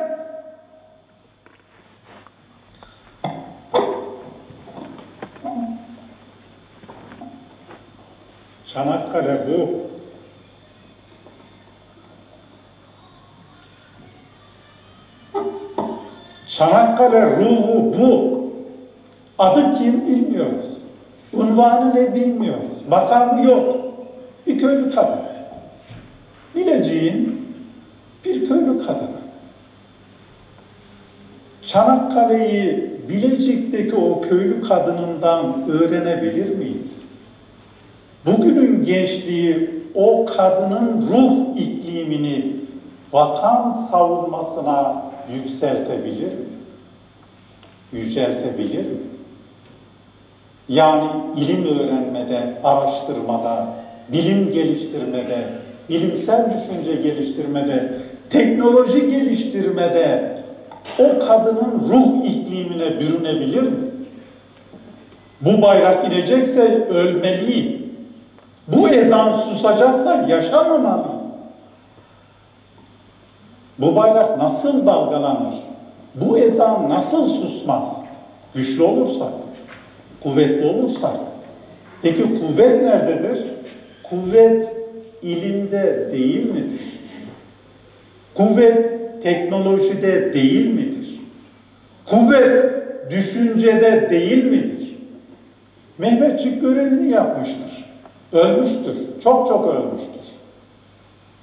Çanakkale bu. Çanakkale ruhu bu. Adı kim bilmiyoruz. Unvanı ne bilmiyoruz. Makamı yok. Bir köylü kadın. Bilecik'in bir köylü kadını. Çanakkale'yi Bilecik'teki o köylü kadınından öğrenebilir miyiz? Bugünün gençliği o kadının ruh iklimini vatan savunmasına yükseltebilir mi? Yüceltebilir mi? Yani ilim öğrenmede, araştırmada, bilim geliştirmede, bilimsel düşünce geliştirmede, teknoloji geliştirmede o kadının ruh iklimine bürünebilir mi? Bu bayrak inecekse ölmeliyim. Bu ezan susacaksa yaşamamalıyım. Bu bayrak nasıl dalgalanır? Bu ezan nasıl susmaz? Güçlü olursak, kuvvetli olursak. Peki kuvvet nerededir? Kuvvet ilimde değil midir? Kuvvet teknolojide değil midir? Kuvvet düşüncede değil midir? Mehmetçik görevini yapmıştır. Ölmüştür. Çok çok ölmüştür.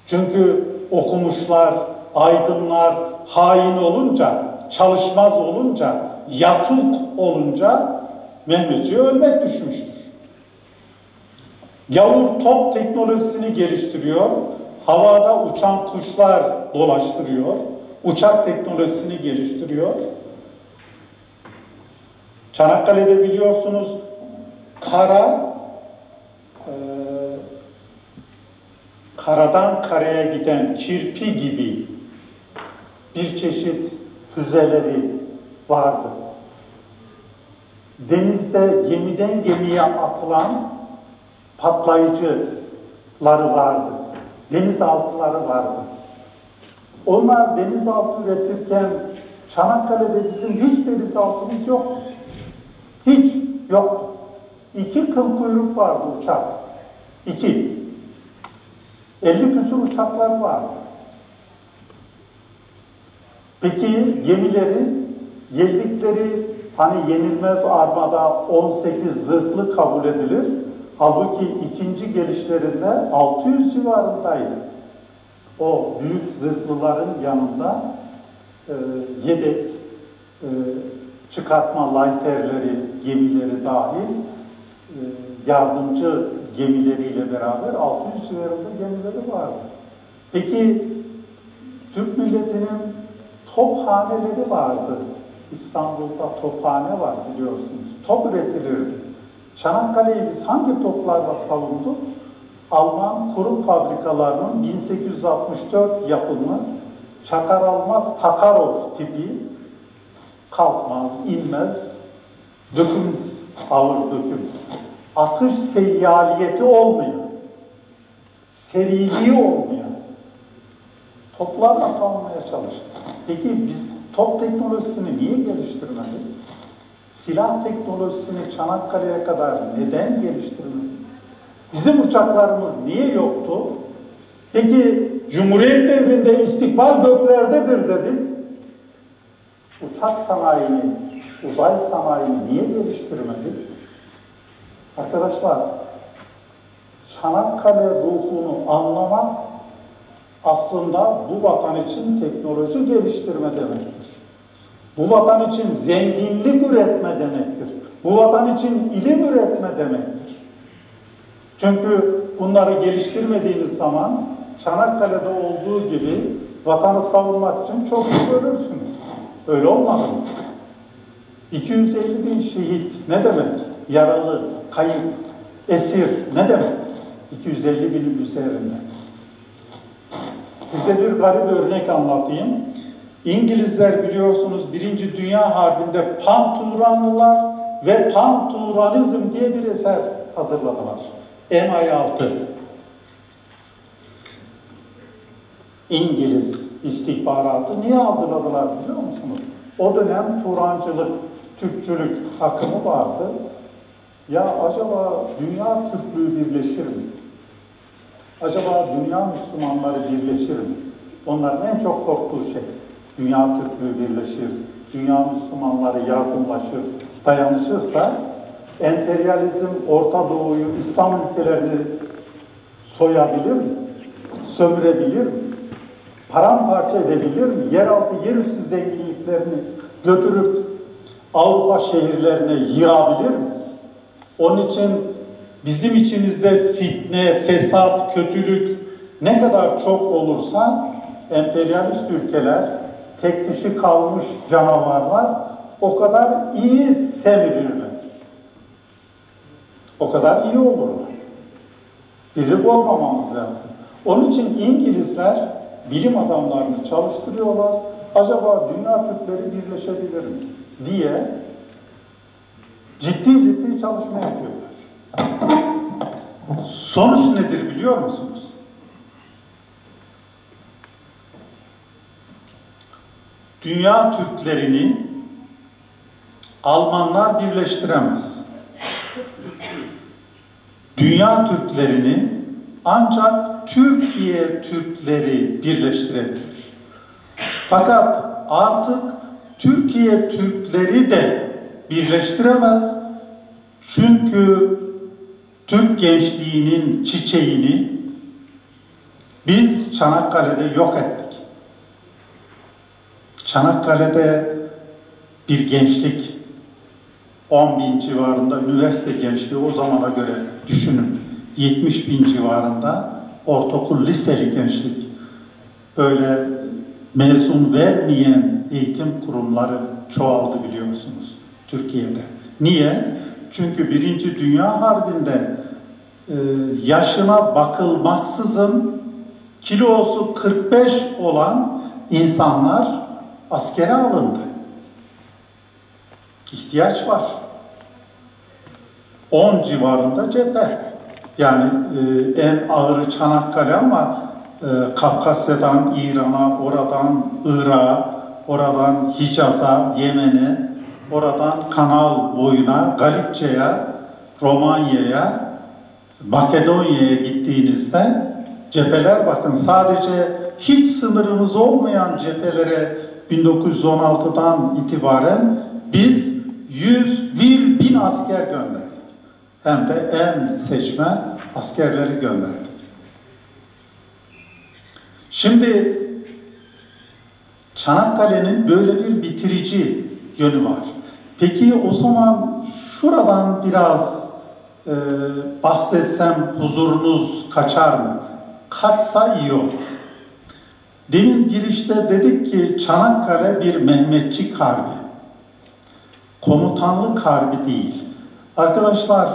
Çünkü okumuşlar, aydınlar hain olunca, çalışmaz olunca, yatuk olunca Mehmetçiğe ölmek düşmüştür. Gavur top teknolojisini geliştiriyor. Havada uçan kuşlar dolaştırıyor. Uçak teknolojisini geliştiriyor. Çanakkale'de biliyorsunuz kara e, karadan karaya giden kirpi gibi bir çeşit füzeleri vardı. Denizde gemiden gemiye atılan patlayıcıları vardı. Denizaltıları vardı. Onlar denizaltı üretirken Çanakkale'de bizim hiç denizaltımız yok. Hiç yok. İki kıl kuyruk vardı uçak. İki. 50 küsur uçaklar vardı. Peki gemileri yedikleri hani yenilmez armada 18 zırhlı kabul edilir. Halbuki ikinci gelişlerinde 600 civarındaydı. O büyük zırhlıların yanında e, yedek e, çıkartma layterleri, gemileri dahil e, yardımcı gemileriyle beraber 600 civarında gemileri vardı. Peki Türk milletinin tophaneleri vardı. İstanbul'da tophane var biliyorsunuz. Top üretilirdi. Çanakkale'yi biz hangi toplarla savunduk? Alman kurum fabrikalarının 1864 yapımı çakar almaz Takarov tipi kalkmaz, inmez, döküm alır döküm. Atış seyyaliyeti olmayan, seriliği olmayan toplarla savunmaya çalıştık. Peki biz top teknolojisini niye geliştirmedik? Silah teknolojisini Çanakkale'ye kadar neden geliştirmedik? Bizim uçaklarımız niye yoktu? Peki Cumhuriyet devrinde istikbal göklerdedir dedik. Uçak sanayini, uzay sanayini niye geliştirmedik? Arkadaşlar, Çanakkale ruhunu anlamak aslında bu vatan için teknoloji geliştirme demektir. Bu vatan için zenginlik üretme demektir. Bu vatan için ilim üretme demektir. Çünkü bunları geliştirmediğiniz zaman Çanakkale'de olduğu gibi vatanı savunmak için çok ölürsünüz. Öyle olmadı mı? 250 bin şehit ne demek? Yaralı, kayıp, esir ne demek? 250 binin üzerinde. Size bir garip örnek anlatayım. İngilizler biliyorsunuz Birinci Dünya Harbi'nde Panturanlılar ve Panturanizm diye bir eser hazırladılar. MI6. İngiliz istihbaratı niye hazırladılar biliyor musunuz? O dönem Turancılık, Türkçülük akımı vardı. Ya acaba dünya Türklüğü birleşir mi? Acaba dünya Müslümanları birleşir mi? Onların en çok korktuğu şey. Dünya Türklüğü birleşir, dünya Müslümanları yardımlaşır, dayanışırsa emperyalizm Orta Doğu'yu, İslam ülkelerini soyabilir mi? Sömürebilir mi? Paramparça edebilir mi? Yeraltı, yerüstü zenginliklerini götürüp Avrupa şehirlerine yığabilir mi? Onun için bizim içimizde fitne, fesat, kötülük ne kadar çok olursa emperyalist ülkeler, tek dişi kalmış canavarlar o kadar iyi semirirler. O kadar iyi olurlar. Birlik olmamamız lazım. Onun için İngilizler bilim adamlarını çalıştırıyorlar. Acaba dünya Türkleri birleşebilir mi? diye ciddi ciddi çalışma yapıyorlar. Sonuç nedir biliyor musunuz? Dünya Türklerini Almanlar birleştiremez. Dünya Türklerini ancak Türkiye Türkleri birleştirebilir. Fakat artık Türkiye Türkleri de birleştiremez. Çünkü Türk gençliğinin çiçeğini biz Çanakkale'de yok ettik. Çanakkale'de bir gençlik 10 bin civarında üniversite gençliği o zamana göre düşünün. 70 bin civarında ortaokul liseli gençlik böyle mezun vermeyen eğitim kurumları çoğaldı biliyorsunuz Türkiye'de. Niye? Çünkü Birinci Dünya Harbi'nde e, yaşına bakılmaksızın kilosu 45 olan insanlar askere alındı. İhtiyaç var. 10 civarında cephe. Yani e, en ağırı Çanakkale ama e, Kafkasya'dan İran'a, oradan Irak'a, oradan Hicaz'a, Yemen'e, oradan Kanal boyuna, Galicia'ya, Romanya'ya, Makedonya'ya gittiğinizde cepheler bakın sadece hiç sınırımız olmayan cephelere 1916'dan itibaren biz 101 bin asker gönderdik. Hem de en seçme askerleri gönderdik. Şimdi Çanakkale'nin böyle bir bitirici yönü var. Peki o zaman şuradan biraz e, bahsetsem huzurunuz kaçar mı? Kaçsa iyi olur. Demin girişte dedik ki Çanakkale bir Mehmetçik Harbi. Komutanlık harbi değil. Arkadaşlar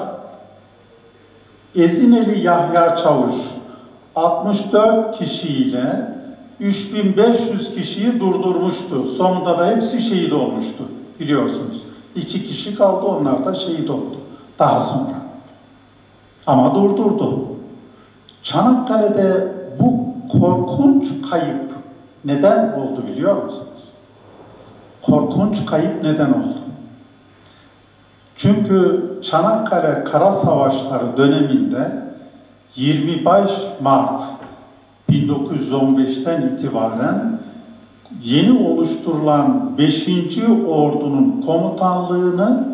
Ezineli Yahya Çavuş 64 kişiyle 3500 kişiyi durdurmuştu. Sonunda da hepsi şehit olmuştu biliyorsunuz. İki kişi kaldı onlar da şehit oldu daha sonra. Ama durdurdu. Çanakkale'de bu korkunç kayıp neden oldu biliyor musunuz? Korkunç kayıp neden oldu? Çünkü Çanakkale Kara Savaşları döneminde 25 Mart 1915'ten itibaren yeni oluşturulan 5. Ordu'nun komutanlığını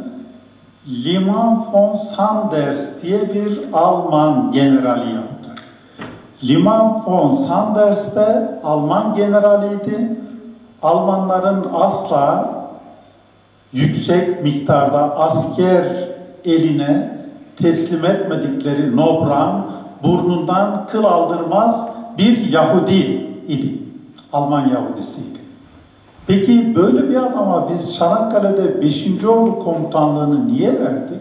Liman von Sanders diye bir Alman generali yaptı. Liman von Sanders de Alman generaliydi. Almanların asla yüksek miktarda asker eline teslim etmedikleri Nobran burnundan kıl aldırmaz bir Yahudi idi. Alman Yahudisiydi. Peki böyle bir adama biz Çanakkale'de 5. Ordu komutanlığını niye verdik?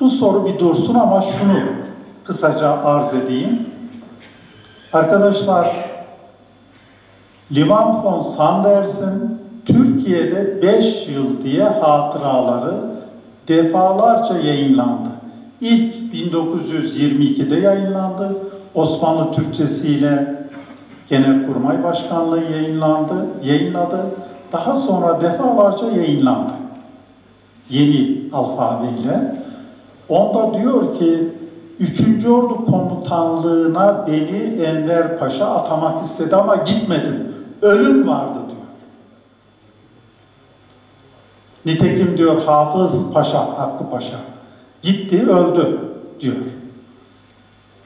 Bu soru bir dursun ama şunu kısaca arz edeyim. Arkadaşlar, Liman von Sanders'in Türkiye'de 5 yıl diye hatıraları defalarca yayınlandı. İlk 1922'de yayınlandı. Osmanlı Türkçesiyle Genelkurmay Başkanlığı yayınlandı, yayınladı. Daha sonra defalarca yayınlandı. Yeni alfabeyle. Onda diyor ki 3. Ordu Komutanlığına beni Enver Paşa atamak istedi ama gitmedim. Ölüm vardı diyor. Nitekim diyor Hafız Paşa, Hakkı Paşa gitti öldü diyor.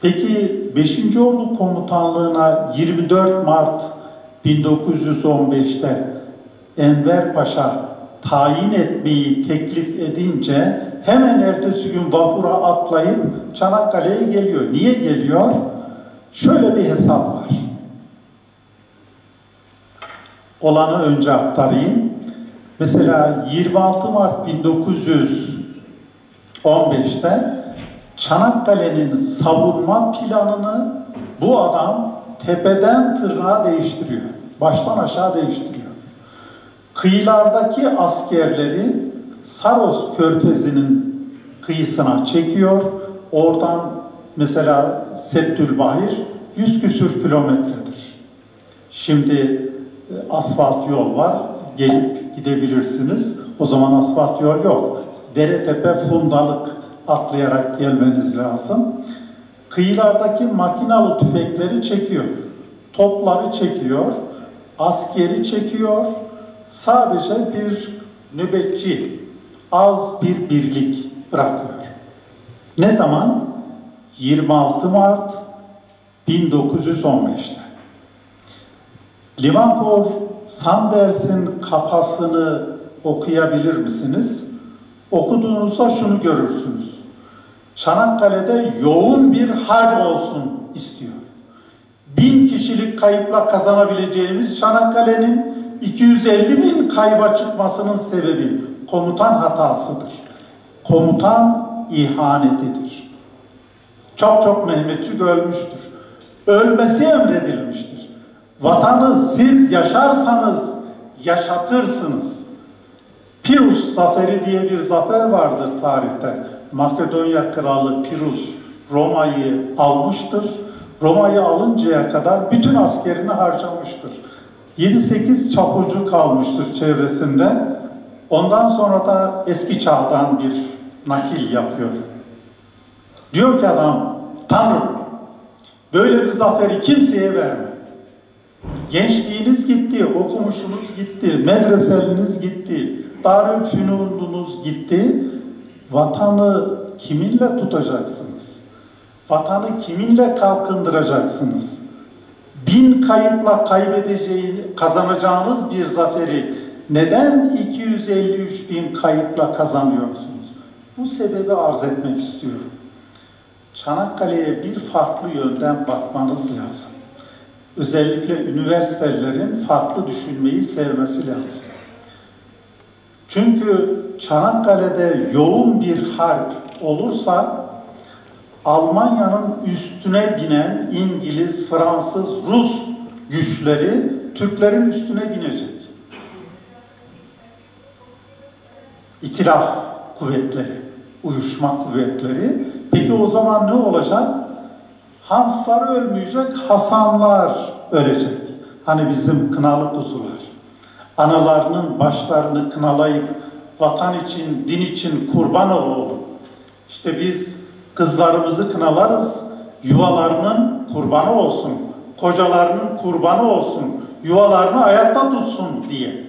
Peki 5. Ordu Komutanlığına 24 Mart 1915'te Enver Paşa tayin etmeyi teklif edince hemen ertesi gün vapura atlayıp Çanakkale'ye geliyor. Niye geliyor? Şöyle bir hesap var. Olanı önce aktarayım. Mesela 26 Mart 1915'te Çanakkale'nin savunma planını bu adam tepeden tırnağa değiştiriyor. Baştan aşağı değiştiriyor. Kıyılardaki askerleri Saros Körfezi'nin kıyısına çekiyor. Oradan mesela Settülbahir 100 küsür kilometredir. Şimdi e, asfalt yol var. Gelip gidebilirsiniz. O zaman asfalt yol yok. Dere tepe fundalık atlayarak gelmeniz lazım. Kıyılardaki makinalı tüfekleri çekiyor. Topları çekiyor. Askeri çekiyor. Sadece bir nöbetçi, az bir birlik bırakıyor. Ne zaman? 26 Mart 1915'te. Livanfor Sanders'in kafasını okuyabilir misiniz? Okuduğunuzda şunu görürsünüz. Çanakkale'de yoğun bir harp olsun istiyor. Bin kişilik kayıpla kazanabileceğimiz Çanakkale'nin 250 bin kayba çıkmasının sebebi komutan hatasıdır. Komutan ihanetidir. Çok çok Mehmetçik ölmüştür. Ölmesi emredilmiştir. Vatanı siz yaşarsanız yaşatırsınız. Pirus zaferi diye bir zafer vardır tarihte. Makedonya kralı Pirus Roma'yı almıştır. Roma'yı alıncaya kadar bütün askerini harcamıştır. 7-8 çapulcu kalmıştır çevresinde. Ondan sonra da eski çağdan bir nakil yapıyor. Diyor ki adam, Tanrım böyle bir zaferi kimseye verme. Gençliğiniz gitti, okumuşunuz gitti, medreseliniz gitti, darülfünununuz gitti. Vatanı kiminle tutacaksınız? Vatanı kiminle kalkındıracaksınız? Bin kayıpla kaybedeceğini, kazanacağınız bir zaferi neden 253 bin kayıpla kazanıyorsunuz? Bu sebebi arz etmek istiyorum. Çanakkale'ye bir farklı yönden bakmanız lazım. Özellikle üniversitelerin farklı düşünmeyi sevmesi lazım. Çünkü Çanakkale'de yoğun bir harp olursa Almanya'nın üstüne binen İngiliz, Fransız, Rus güçleri Türklerin üstüne binecek. İtilaf kuvvetleri, uyuşma kuvvetleri. Peki o zaman ne olacak? Hanslar ölmeyecek, Hasanlar ölecek. Hani bizim kınalı kuzular. Analarının başlarını kınalayıp vatan için, din için kurban ol oğlum. İşte biz kızlarımızı kınalarız, yuvalarının kurbanı olsun, kocalarının kurbanı olsun, yuvalarını ayakta tutsun diye.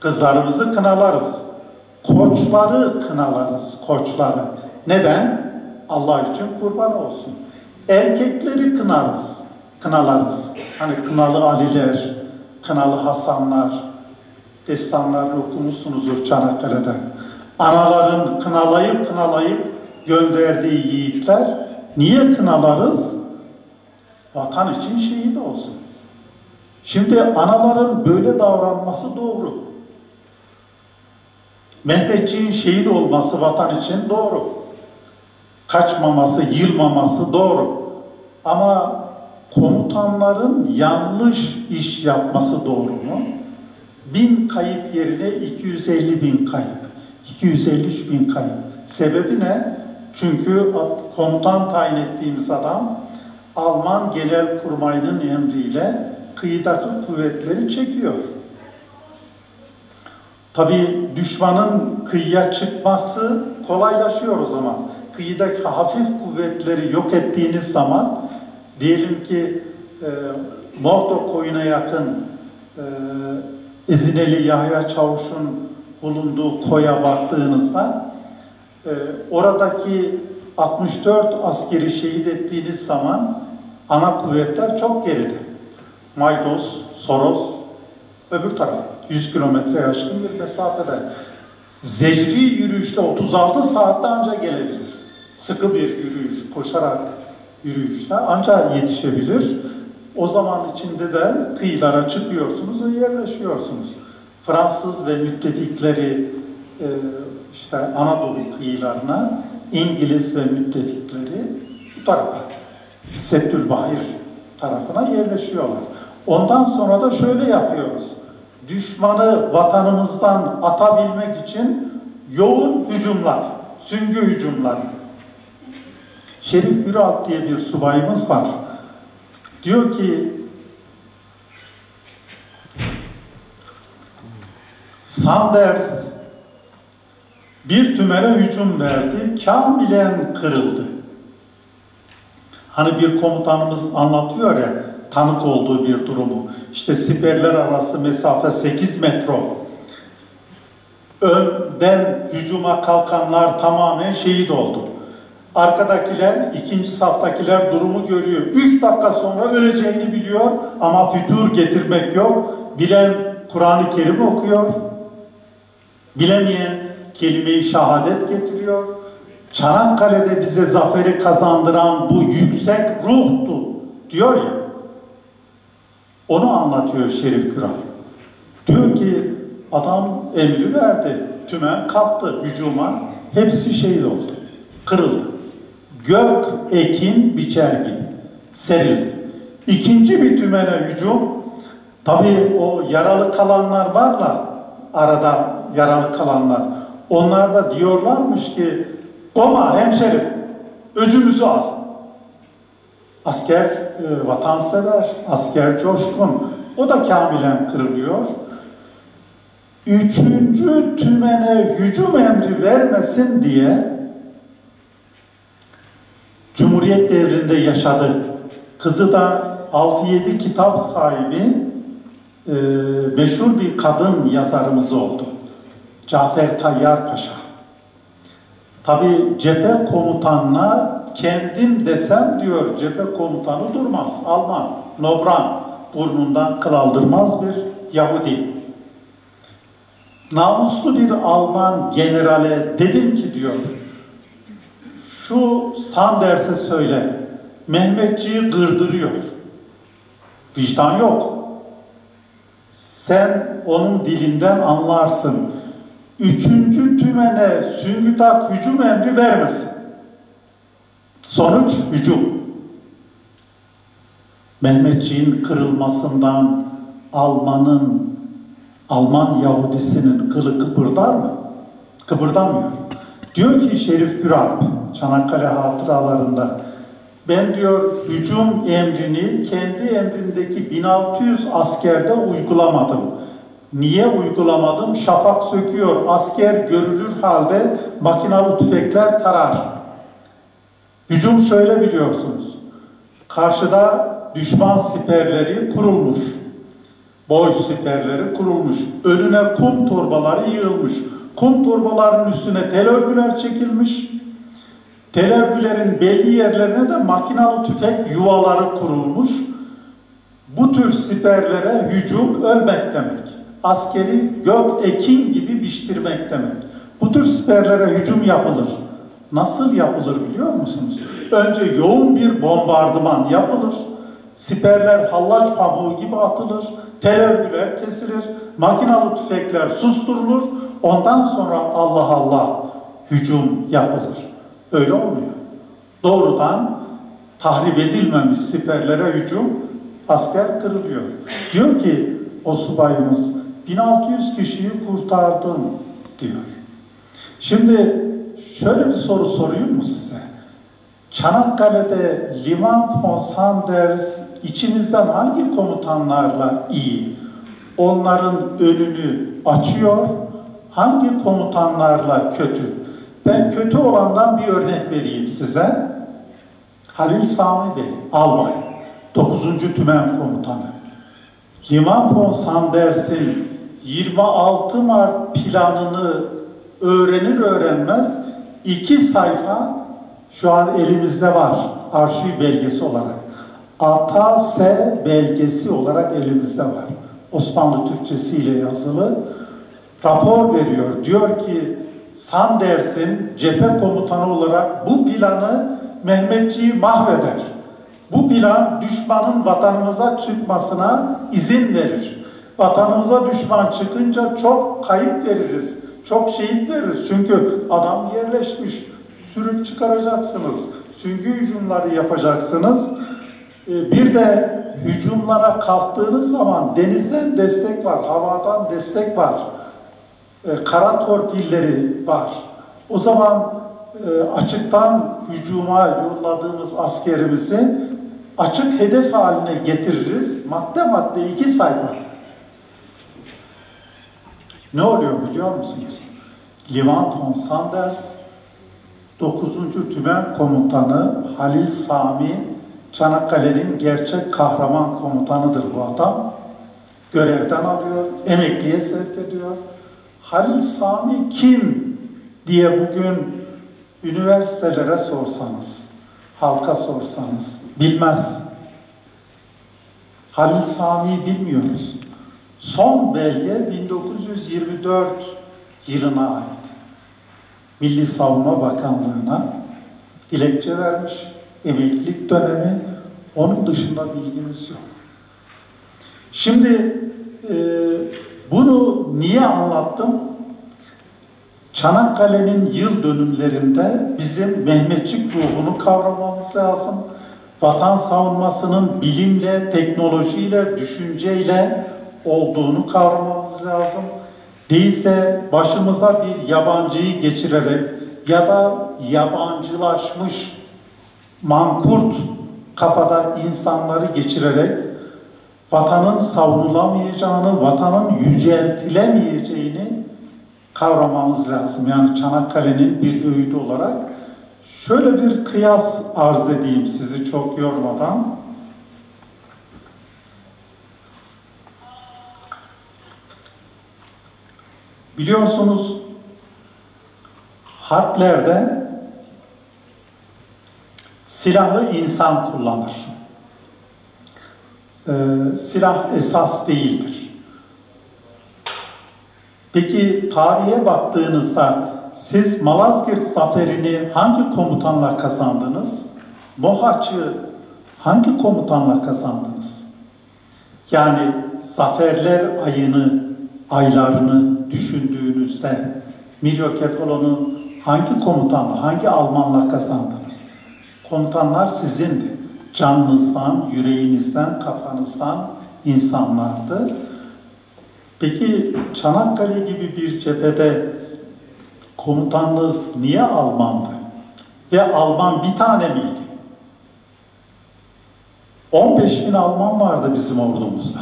Kızlarımızı kınalarız, koçları kınalarız, koçları. Neden? Allah için kurban olsun. Erkekleri kınarız, kınalarız. Hani kınalı Aliler, kınalı Hasanlar, destanlarını okumuşsunuzdur Çanakkale'den. Anaların kınalayıp kınalayıp gönderdiği yiğitler niye kınalarız? Vatan için şehit olsun. Şimdi anaların böyle davranması doğru. Mehmetçiğin şehit olması vatan için doğru. Kaçmaması, yılmaması doğru. Ama komutanların yanlış iş yapması doğru mu? Bin kayıp yerine 250 bin kayıp. 253 bin kayıp. Sebebi ne? Çünkü komutan tayin ettiğimiz adam Alman Genel Kurmayının emriyle kıyıdaki kuvvetleri çekiyor. Tabi düşmanın kıyıya çıkması kolaylaşıyor o zaman. Kıyıdaki hafif kuvvetleri yok ettiğiniz zaman diyelim ki e, Mordo koyuna yakın e, Ezineli Yahya Çavuş'un bulunduğu koya baktığınızda e, oradaki 64 askeri şehit ettiğiniz zaman ana kuvvetler çok geride. Maydos, Soros, öbür taraf 100 kilometre aşkın bir mesafede. Zecri yürüyüşte 36 saatte ancak gelebilir. Sıkı bir yürüyüş, koşarak yürüyüşle ancak yetişebilir. O zaman içinde de kıyılara çıkıyorsunuz ve yerleşiyorsunuz. Fransız ve müttefikleri e, işte Anadolu kıyılarına, İngiliz ve müttefikleri bu tarafa, Settülbahir tarafına yerleşiyorlar. Ondan sonra da şöyle yapıyoruz. Düşmanı vatanımızdan atabilmek için yoğun hücumlar, süngü hücumlar. Şerif Güral diye bir subayımız var. Diyor ki Sanders bir tümere hücum verdi, kamilen kırıldı. Hani bir komutanımız anlatıyor ya, tanık olduğu bir durumu. İşte siperler arası mesafe 8 metro. Önden hücuma kalkanlar tamamen şehit oldu. Arkadakiler, ikinci saftakiler durumu görüyor. Üç dakika sonra öleceğini biliyor ama fütur getirmek yok. Bilen Kur'an-ı Kerim okuyor. Bilemeyen kelime-i şehadet getiriyor. Çanakkale'de bize zaferi kazandıran bu yüksek ruhtu diyor ya. Onu anlatıyor Şerif Güray. Diyor ki adam emri verdi. Tümen kalktı hücuma. Hepsi şehit oldu. Kırıldı. Gök ekin biçer gibi serildi. İkinci bir tümene hücum. Tabii o yaralı kalanlar varlar. Arada yaralı kalanlar. Onlar da diyorlarmış ki Koma hemşerim öcümüzü al. Asker e, vatansever, asker coşkun. O da kamilen kırılıyor. Üçüncü tümene hücum emri vermesin diye Cumhuriyet devrinde yaşadı. Kızı da 6-7 kitap sahibi e, meşhur bir kadın yazarımız oldu. Cafer Tayyar Paşa. Tabi cephe komutanına kendim desem diyor cephe komutanı durmaz. Alman, Nobran burnundan kıl aldırmaz bir Yahudi. Namuslu bir Alman generale dedim ki diyor şu Sanders'e söyle Mehmetçiği gırdırıyor. Vicdan yok. Sen onun dilinden anlarsın. Üçüncü tümene süngütak hücum emri vermesin. Sonuç hücum. Mehmetçiğin kırılmasından Alman'ın Alman Yahudisinin kılı kıpırdar mı? Kıpırdamıyor. Diyor ki Şerif Güralp Çanakkale hatıralarında ben diyor hücum emrini kendi emrimdeki 1600 askerde uygulamadım. Niye uygulamadım? Şafak söküyor, asker görülür halde makinalı tüfekler tarar. Hücum şöyle biliyorsunuz. Karşıda düşman siperleri kurulmuş. Boy siperleri kurulmuş. Önüne kum torbaları yığılmış. Kum torbalarının üstüne tel örgüler çekilmiş. Tel örgülerin belli yerlerine de makinalı tüfek yuvaları kurulmuş. Bu tür siperlere hücum ölmek demek. Askeri gök ekin gibi biçtirmek demek. Bu tür siperlere hücum yapılır. Nasıl yapılır biliyor musunuz? Önce yoğun bir bombardıman yapılır. Siperler hallaç pamuğu gibi atılır. Tel örgüler kesilir. Makinalı tüfekler susturulur. Ondan sonra Allah Allah hücum yapılır. Öyle olmuyor. Doğrudan tahrip edilmemiş siperlere hücum asker kırılıyor. Diyor ki o subayımız 1600 kişiyi kurtardım diyor. Şimdi şöyle bir soru sorayım mı size? Çanakkale'de Liman von Sanders içimizden hangi komutanlarla iyi? Onların önünü açıyor. Hangi komutanlarla kötü? Ben kötü olandan bir örnek vereyim size. Halil Sami Bey, albay, 9. Tümen Komutanı. Liman von Sanders'in 26 Mart planını öğrenir öğrenmez iki sayfa şu an elimizde var arşiv belgesi olarak. Atase belgesi olarak elimizde var. Osmanlı Türkçesiyle yazılı. Rapor veriyor. Diyor ki Sanders'in cephe komutanı olarak bu planı Mehmetçiği mahveder. Bu plan düşmanın vatanımıza çıkmasına izin verir. Vatanımıza düşman çıkınca çok kayıp veririz. Çok şehit veririz. Çünkü adam yerleşmiş. Sürüp çıkaracaksınız. Süngü hücumları yapacaksınız. Ee, Bir de hücumlara kalktığınız zaman denizden destek var, havadan destek var. Ee, Kara torpilleri var. O zaman e, açıktan hücuma yolladığımız askerimizi açık hedef haline getiririz. Madde madde iki sayfa. Ne oluyor biliyor musunuz? Liman von Sanders 9. Tümen Komutanı Halil Sami Çanakkale'nin gerçek kahraman komutanıdır bu adam. Görevden alıyor, emekliye sevk ediyor. Halil Sami kim diye bugün üniversitelere sorsanız, halka sorsanız bilmez. Halil Sami'yi bilmiyoruz. Son belge 1924 yılına ait. Milli Savunma Bakanlığı'na dilekçe vermiş. Emeklilik dönemi. Onun dışında bilgimiz yok. Şimdi e, bunu niye anlattım? Çanakkale'nin yıl dönümlerinde bizim Mehmetçik ruhunu kavramamız lazım. Vatan savunmasının bilimle, teknolojiyle, düşünceyle olduğunu kavramamız lazım. Değilse başımıza bir yabancıyı geçirerek ya da yabancılaşmış mankurt kafada insanları geçirerek vatanın savunulamayacağını, vatanın yüceltilemeyeceğini kavramamız lazım. Yani Çanakkale'nin bir öğüdü olarak. Şöyle bir kıyas arz edeyim sizi çok yormadan. Biliyorsunuz harplerde silahı insan kullanır. Ee, silah esas değildir. Peki tarihe baktığınızda siz Malazgirt zaferini hangi komutanla kazandınız? Mohaç'ı hangi komutanla kazandınız? Yani zaferler ayını, aylarını düşündüğünüzde Milyo Kefalo'nu hangi komutanla, hangi Almanla kazandınız? Komutanlar sizindi. Canınızdan, yüreğinizden, kafanızdan insanlardı. Peki Çanakkale gibi bir cephede komutanınız niye Almandı? Ve Alman bir tane miydi? 15 bin Alman vardı bizim ordumuzda.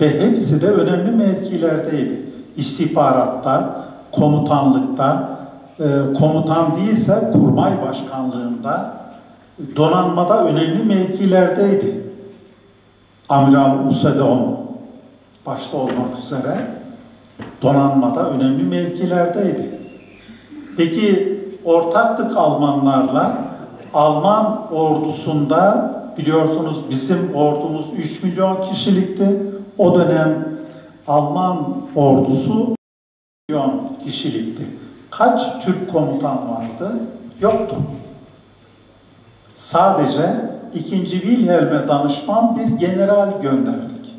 Ve hepsi de önemli mevkilerdeydi. İstihbaratta, komutanlıkta, e, komutan değilse kurmay başkanlığında, donanmada önemli mevkilerdeydi. Amiral Usedon başta olmak üzere donanmada önemli mevkilerdeydi. Peki ortaktık Almanlarla Alman ordusunda biliyorsunuz bizim ordumuz 3 milyon kişilikti. O dönem Alman ordusu milyon kişilikti. Kaç Türk komutan vardı? Yoktu. Sadece 2. Wilhelm'e danışman bir general gönderdik.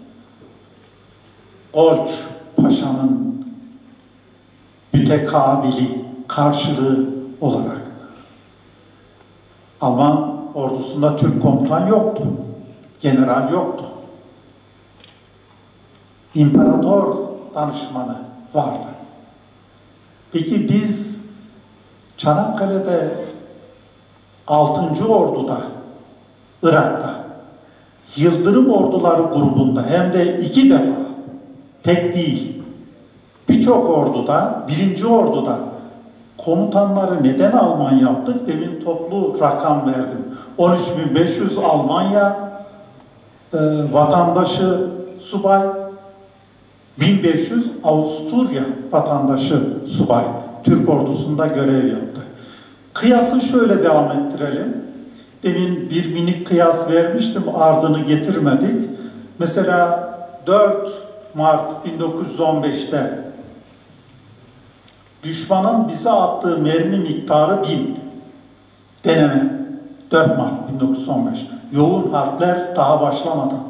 Olç Paşa'nın mütekabili karşılığı olarak. Alman ordusunda Türk komutan yoktu. General yoktu. İmparator danışmanı vardı. Peki biz Çanakkale'de 6. Ordu'da, Irak'ta, Yıldırım Orduları grubunda hem de iki defa, tek değil, birçok orduda, birinci orduda komutanları neden Alman yaptık? Demin toplu rakam verdim. 13.500 Almanya e, vatandaşı subay, 1500 Avusturya vatandaşı subay Türk ordusunda görev yaptı. Kıyası şöyle devam ettirelim. Demin bir minik kıyas vermiştim, ardını getirmedik. Mesela 4 Mart 1915'te düşmanın bize attığı mermi miktarı 1000 deneme. 4 Mart 1915. Yoğun harpler daha başlamadan.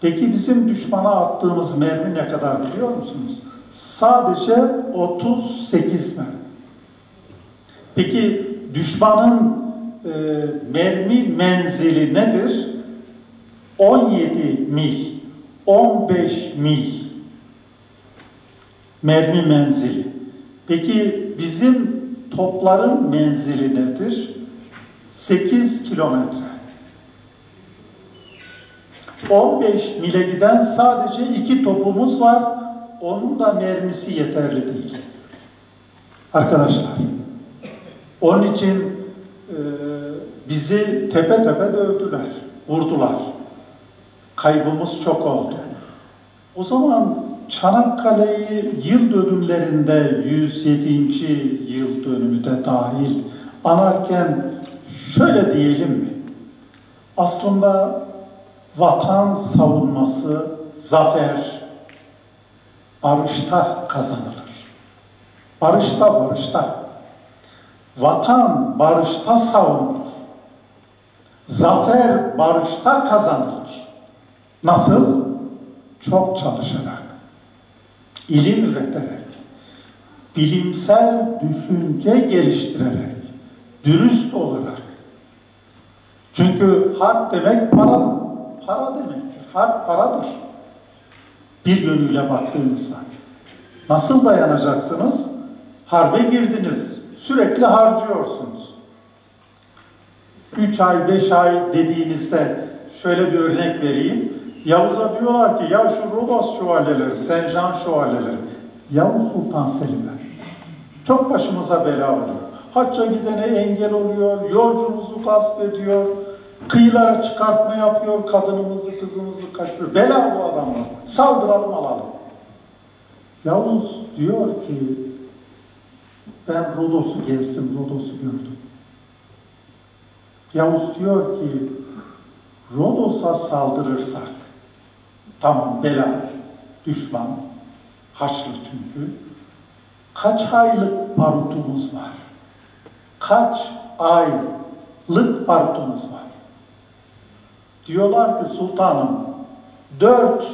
Peki bizim düşmana attığımız mermi ne kadar biliyor musunuz? Sadece 38 mermi. Peki düşmanın e, mermi menzili nedir? 17 mil, 15 mil mermi menzili. Peki bizim topların menzili nedir? 8 kilometre. 15 mile giden sadece iki topumuz var. Onun da mermisi yeterli değil. Arkadaşlar, onun için e, bizi tepe tepe dövdüler, vurdular. Kaybımız çok oldu. O zaman Çanakkale'yi yıl dönümlerinde 107. yıl dönümü de dahil anarken şöyle diyelim mi? Aslında vatan savunması, zafer barışta kazanılır. Barışta, barışta. Vatan barışta savunulur. Zafer barışta kazanılır. Nasıl? Çok çalışarak, ilim üreterek, bilimsel düşünce geliştirerek, dürüst olarak. Çünkü harp demek para, para demektir. Harp paradır. Bir yönüyle baktığınızda. Nasıl dayanacaksınız? Harbe girdiniz. Sürekli harcıyorsunuz. Üç ay, beş ay dediğinizde şöyle bir örnek vereyim. Yavuz'a diyorlar ki ya şu Rodos şövalyeleri, Sencan şövalyeleri, Yavuz Sultan Selimler çok başımıza bela oluyor. Hacca gidene engel oluyor, yolcumuzu gasp ediyor, kıyılara çıkartma yapıyor, kadınımızı, kızımızı kaçırıyor. Bela bu adamlar. Saldıralım alalım. Yavuz diyor ki ben Rodos'u gezdim, Rodos'u gördüm. Yavuz diyor ki Rodos'a saldırırsak tamam bela, düşman, Haçlı çünkü kaç aylık barutumuz var? Kaç aylık barutumuz var? Diyorlar ki sultanım dört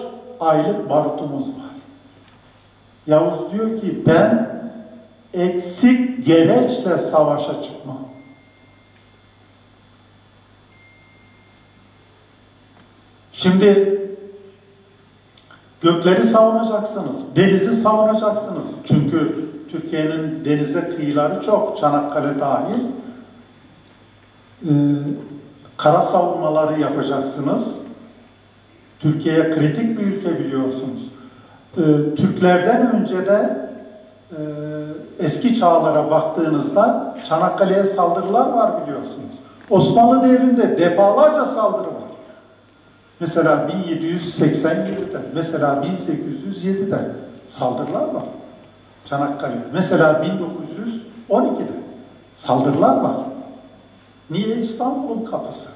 aylık barutumuz var. Yavuz diyor ki ben eksik gereçle savaşa çıkmam. Şimdi gökleri savunacaksınız, denizi savunacaksınız. Çünkü Türkiye'nin denize kıyıları çok, Çanakkale dahil. Ee, kara savunmaları yapacaksınız. Türkiye'ye kritik bir ülke biliyorsunuz. Ee, Türklerden önce de eski çağlara baktığınızda Çanakkale'ye saldırılar var biliyorsunuz. Osmanlı devrinde defalarca saldırı var. Mesela 1787'de, mesela 1807'de saldırılar var Çanakkale. Mesela 1912'de saldırılar var. Niye İstanbul'un kapısı?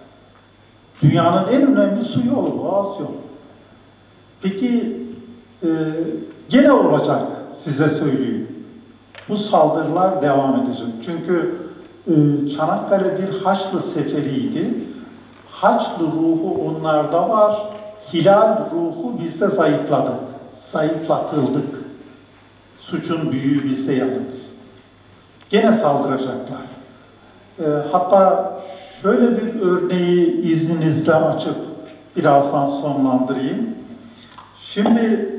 Dünyanın en önemli su yolu, Boğaz yolu. Peki e, gene olacak size söyleyeyim. Bu saldırılar devam edecek. Çünkü e, Çanakkale bir Haçlı seferiydi. Haçlı ruhu onlarda var. Hilal ruhu bizde zayıfladı. Zayıflatıldık. Suçun büyüğü bizde yalnız. Gene saldıracaklar. E, hatta şöyle bir örneği izninizle açıp birazdan sonlandırayım. Şimdi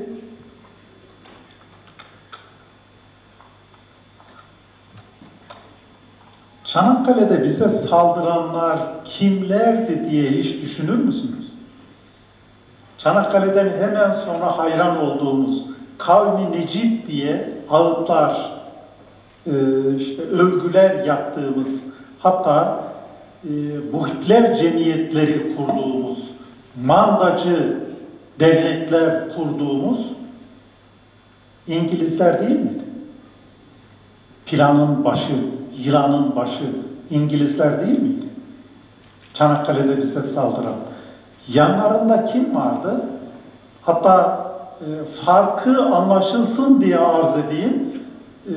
Çanakkale'de bize saldıranlar kimlerdi diye hiç düşünür müsünüz? Çanakkale'den hemen sonra hayran olduğumuz Kavmi Necip diye ağıtlar, e, işte övgüler yaptığımız, hatta e, muhipler cemiyetleri kurduğumuz, mandacı dernekler kurduğumuz İngilizler değil mi? Planın başı, yılanın başı İngilizler değil miydi? Çanakkale'de bize saldıran. Yanlarında kim vardı? Hatta e, farkı anlaşılsın diye arz edeyim. E,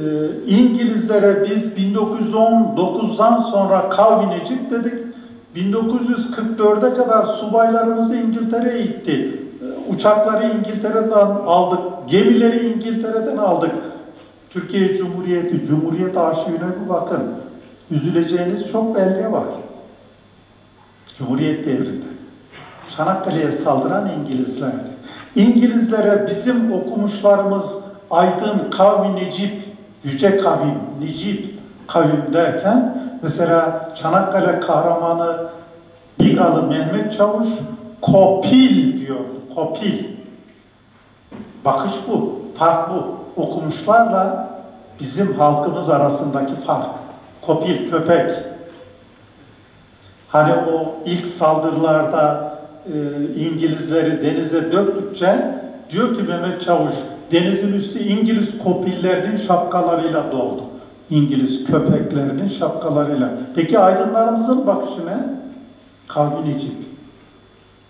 İngilizlere biz 1919'dan sonra Kavmi Necip dedik. 1944'e kadar subaylarımızı İngiltere'ye itti. E, uçakları İngiltere'den aldık, gemileri İngiltere'den aldık. Türkiye Cumhuriyeti, Cumhuriyet arşivine bir bakın. Üzüleceğiniz çok belge var. Cumhuriyet devrinde. Çanakkale'ye saldıran İngilizlerdi. İngilizlere bizim okumuşlarımız Aydın Kavmi Necip, Yüce Kavim, Necip Kavim derken mesela Çanakkale kahramanı Bigalı Mehmet Çavuş Kopil diyor. Kopil. Bakış bu. Fark bu. Okumuşlarla bizim halkımız arasındaki fark. Kopil, köpek. Hani o ilk saldırılarda e, İngilizleri denize döktükçe diyor ki Mehmet Çavuş denizin üstü İngiliz kopillerinin şapkalarıyla doldu. İngiliz köpeklerinin şapkalarıyla. Peki aydınlarımızın bakışı ne? Kavmi Necip.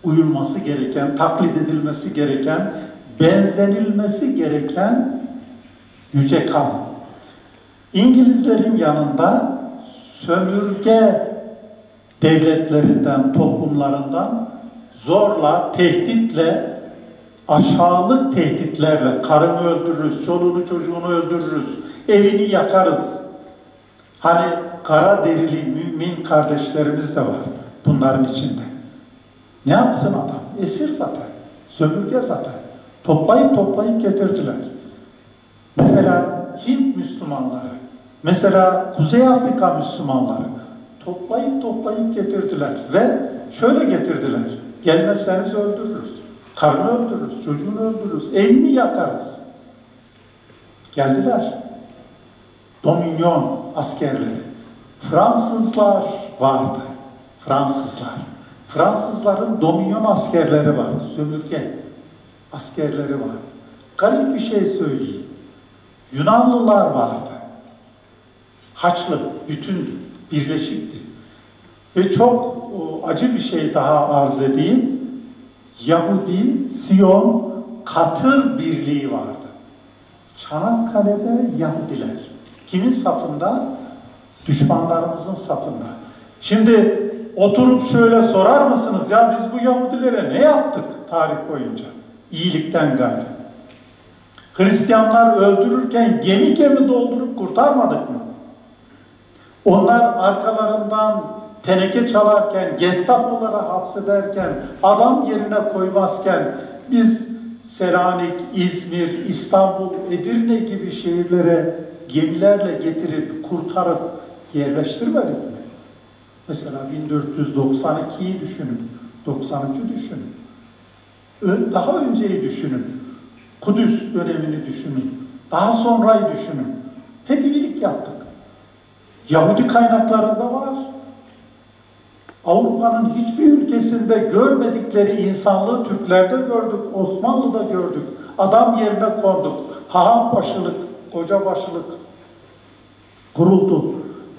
Uyulması gereken, taklit edilmesi gereken, benzenilmesi gereken yüce kavim. İngilizlerin yanında sömürge devletlerinden, toplumlarından zorla, tehditle, aşağılık tehditlerle karını öldürürüz, çoluğunu çocuğunu öldürürüz, evini yakarız. Hani kara derili mümin kardeşlerimiz de var bunların içinde. Ne yapsın adam? Esir zaten. Sömürge zaten. Toplayıp toplayıp getirdiler. Mesela Hint Müslümanları, mesela Kuzey Afrika Müslümanları toplayıp toplayıp getirdiler ve şöyle getirdiler. Gelmezseniz öldürürüz. Karını öldürürüz, çocuğunu öldürürüz, evini yakarız. Geldiler. Dominion askerleri. Fransızlar vardı. Fransızlar. Fransızların dominion askerleri vardı. Sömürge askerleri var. Garip bir şey söyleyeyim. Yunanlılar vardı. Haçlı, bütün birleşikti. Ve çok acı bir şey daha arz edeyim. Yahudi, Siyon, Katır Birliği vardı. Çanakkale'de Yahudiler. Kimin safında? Düşmanlarımızın safında. Şimdi oturup şöyle sorar mısınız ya biz bu Yahudilere ne yaptık tarih boyunca? İyilikten gayrı. Hristiyanlar öldürürken gemi gemi doldurup kurtarmadık mı? Onlar arkalarından teneke çalarken, Gestapo'lara hapsederken, adam yerine koymazken biz Selanik, İzmir, İstanbul, Edirne gibi şehirlere gemilerle getirip kurtarıp yerleştirmedik mi? Mesela 1492'yi düşünün, 93'ü düşünün. Daha önceyi düşünün. Kudüs dönemini düşünün. Daha sonrayı düşünün. Hep iyilik yaptık. Yahudi kaynaklarında var. Avrupa'nın hiçbir ülkesinde görmedikleri insanlığı Türklerde gördük, Osmanlı'da gördük. Adam yerine konduk. Haham başılık, koca başılık kuruldu.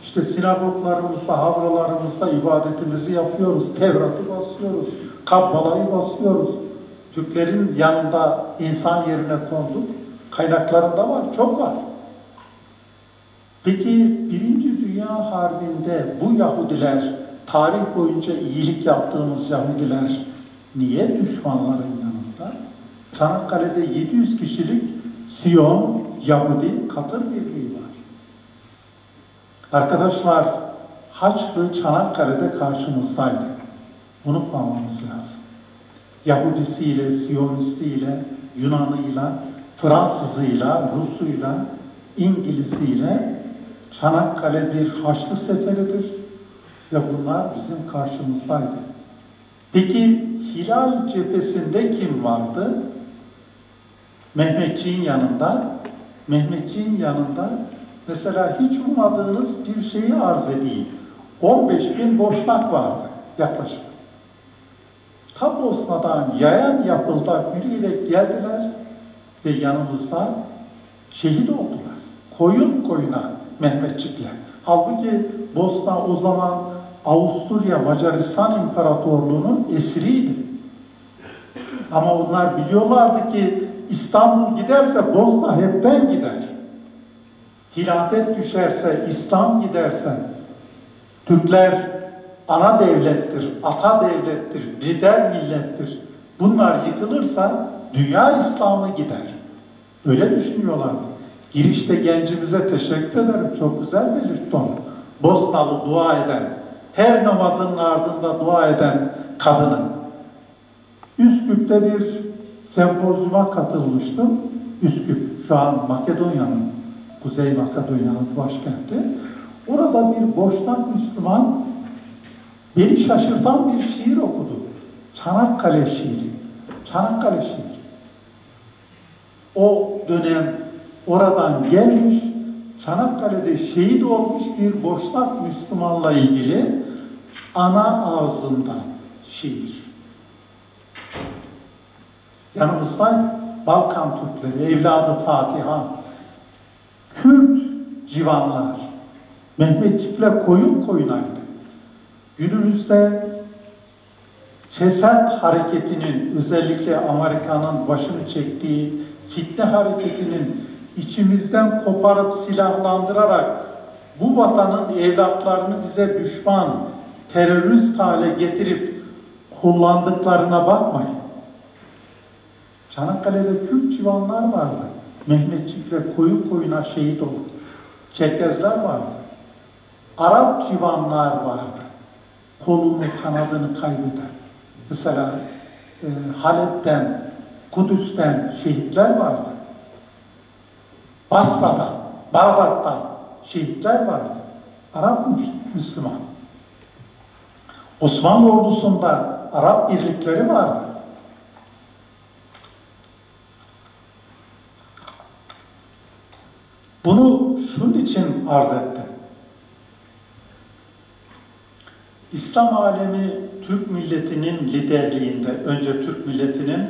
İşte sinagoglarımızda, havralarımızda ibadetimizi yapıyoruz. Tevrat'ı basıyoruz. Kabbala'yı basıyoruz. Türklerin yanında insan yerine konduk. Kaynaklarında var, çok var. Peki Birinci Dünya Harbi'nde bu Yahudiler, tarih boyunca iyilik yaptığımız Yahudiler niye düşmanların yanında? Çanakkale'de 700 kişilik Siyon, Yahudi, Katır Birliği var. Arkadaşlar, Haçlı Çanakkale'de karşımızdaydı. Unutmamamız lazım. Yahudisiyle, Siyonistiyle, Yunanıyla, Fransızıyla, Rusuyla, İngiliziyle Çanakkale bir Haçlı seferidir ve bunlar bizim karşımızdaydı. Peki Hilal cephesinde kim vardı? Mehmetçiğin yanında. Mehmetçiğin yanında mesela hiç ummadığınız bir şeyi arz edeyim. 15 bin boşnak vardı yaklaşık. Ta Bosna'dan yayan yapılda yürüyerek geldiler ve yanımızda şehit oldular. Koyun koyuna Mehmetçikler. Halbuki Bosna o zaman Avusturya Macaristan İmparatorluğu'nun esiriydi. Ama onlar biliyorlardı ki İstanbul giderse Bosna hepten gider. Hilafet düşerse, İslam giderse, Türkler ana devlettir, ata devlettir, lider millettir. Bunlar yıkılırsa dünya İslamı gider. Öyle düşünüyorlardı. Girişte gencimize teşekkür ederim. Çok güzel belirtti onu. Bosnalı dua eden, her namazının ardında dua eden kadını. Üsküp'te bir sempozyuma katılmıştım. Üsküp, şu an Makedonya'nın, Kuzey Makedonya'nın başkenti. Orada bir boşnak Müslüman beni şaşırtan bir şiir okudu. Çanakkale şiiri. Çanakkale şiiri. O dönem oradan gelmiş, Çanakkale'de şehit olmuş bir boşnak Müslümanla ilgili ana ağzından şiir. Yanımızdaydı. Balkan Türkleri, evladı Fatiha, Kürt civanlar, Mehmetçikler koyun koyunaydı. Günümüzde fesat hareketinin özellikle Amerika'nın başını çektiği fitne hareketinin içimizden koparıp silahlandırarak bu vatanın evlatlarını bize düşman, terörist hale getirip kullandıklarına bakmayın. Çanakkale'de Kürt civanlar vardı. Mehmetçikler koyu koyuna şehit oldu. Çerkezler vardı. Arap civanlar vardı. Kolunu, kanadını kaybeden. Mesela e, Halep'ten, Kudüs'ten şehitler vardı. Basra'dan, Bağdat'tan şehitler vardı. Arap Müslüman. Osmanlı ordusunda Arap birlikleri vardı. Bunu şunun için arz ettim. İslam alemi Türk milletinin liderliğinde, önce Türk milletinin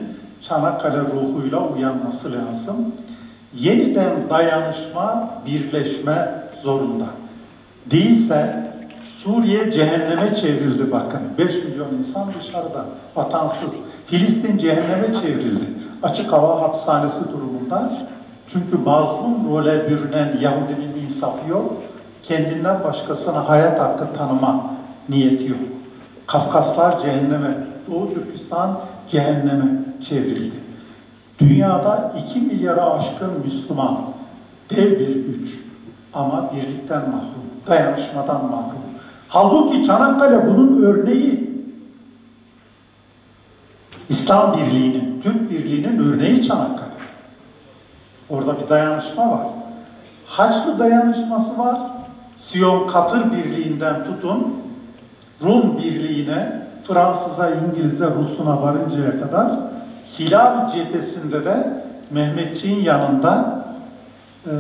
Çanakkale ruhuyla uyanması lazım. Yeniden dayanışma, birleşme zorunda. Değilse Suriye cehenneme çevrildi bakın. 5 milyon insan dışarıda, vatansız. Filistin cehenneme çevrildi. Açık hava hapishanesi durumunda. Çünkü mazlum role bürünen Yahudinin insafı yok. Kendinden başkasına hayat hakkı tanıma niyeti yok. Kafkaslar cehenneme, Doğu Türkistan cehenneme çevrildi. Dünyada 2 milyara aşkın Müslüman, dev bir güç ama birlikten mahrum, dayanışmadan mahrum. Halbuki Çanakkale bunun örneği. İslam birliğinin, Türk birliğinin örneği Çanakkale. Orada bir dayanışma var. Haçlı dayanışması var. Siyon Katır Birliği'nden tutun, Rum Birliği'ne, Fransız'a, İngiliz'e, Rus'una varıncaya kadar Hilal cephesinde de Mehmetçiğin yanında e,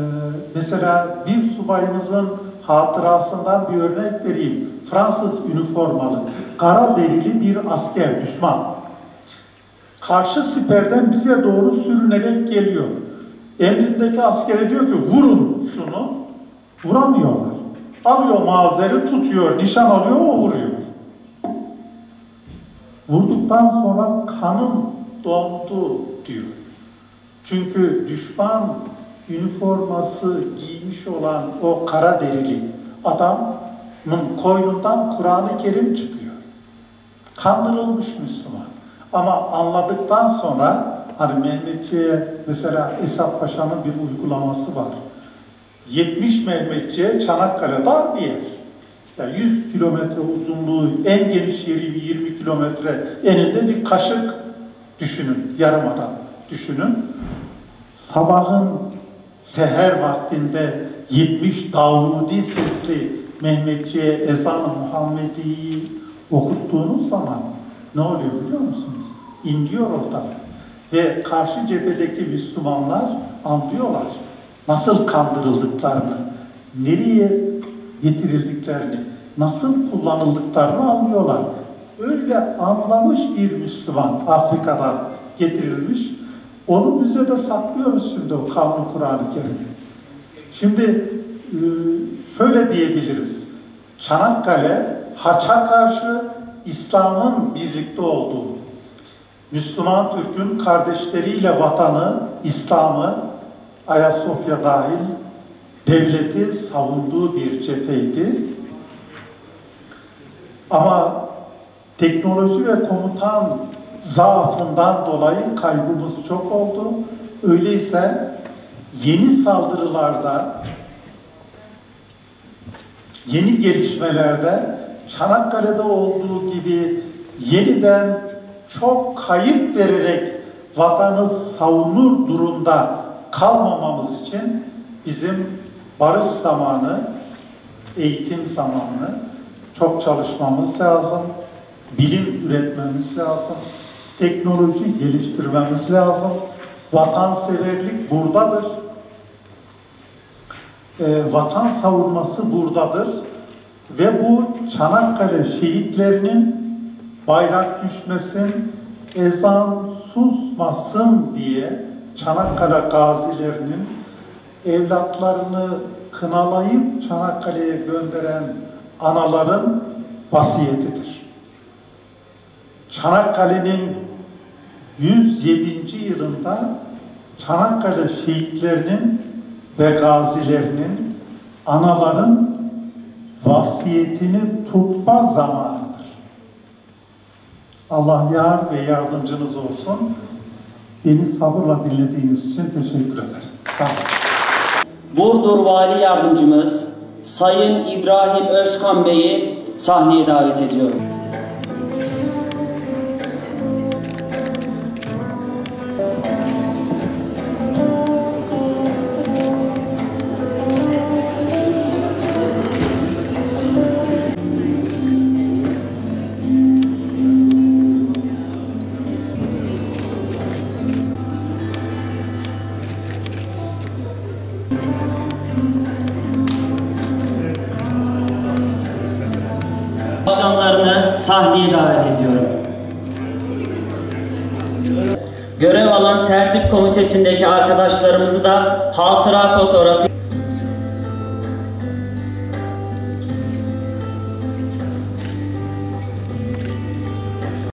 mesela bir subayımızın hatırasından bir örnek vereyim. Fransız üniformalı, kara derili bir asker, düşman. Karşı siperden bize doğru sürünerek geliyor. Emrindeki askere diyor ki vurun şunu. Vuramıyorlar. Alıyor mavzeri tutuyor, nişan alıyor, o vuruyor. Vurduktan sonra kanım dondu diyor. Çünkü düşman üniforması giymiş olan o kara derili adamın koynundan Kur'an-ı Kerim çıkıyor. Kandırılmış Müslüman. Ama anladıktan sonra hani Mehmetçiğe mesela Esat Paşa'nın bir uygulaması var. 70 Mehmetçiğe Çanakkale dar bir yer. Yani 100 kilometre uzunluğu, en geniş yeri 20 kilometre eninde bir kaşık düşünün, yarımadan düşünün. Sabahın seher vaktinde 70 Davudi sesli Mehmetçiğe ezan-ı Muhammedi'yi okuttuğunuz zaman ne oluyor biliyor musunuz? İnliyor ortalık. Ve karşı cephedeki Müslümanlar anlıyorlar nasıl kandırıldıklarını, nereye getirildiklerini, nasıl kullanıldıklarını anlıyorlar. Öyle anlamış bir Müslüman Afrika'dan getirilmiş. Onu müzede saklıyoruz şimdi o kanun Kur'an-ı Kerim'i. Şimdi e, şöyle diyebiliriz. Çanakkale haça karşı İslam'ın birlikte olduğu, Müslüman Türk'ün kardeşleriyle vatanı, İslam'ı, Ayasofya dahil devleti savunduğu bir cepheydi. Ama teknoloji ve komutan zaafından dolayı kaybımız çok oldu. Öyleyse yeni saldırılarda, yeni gelişmelerde Çanakkale'de olduğu gibi yeniden çok kayıp vererek vatanı savunur durumda kalmamamız için bizim barış zamanı, eğitim zamanı çok çalışmamız lazım. Bilim üretmemiz lazım. Teknoloji geliştirmemiz lazım. Vatanseverlik buradadır. E, vatan savunması buradadır. Ve bu Çanakkale şehitlerinin bayrak düşmesin, ezan susmasın diye Çanakkale gazilerinin evlatlarını kınalayıp Çanakkale'ye gönderen anaların vasiyetidir. Çanakkale'nin 107. yılında Çanakkale şehitlerinin ve gazilerinin anaların vasiyetini tutma zamanıdır. Allah yar ve yardımcınız olsun. Beni sabırla dinlediğiniz için teşekkür ederim. Sağ olun. Burdur Vali Yardımcımız Sayın İbrahim Özkan Bey'i sahneye davet ediyorum. Tertip komitesindeki arkadaşlarımızı da hatıra fotoğrafı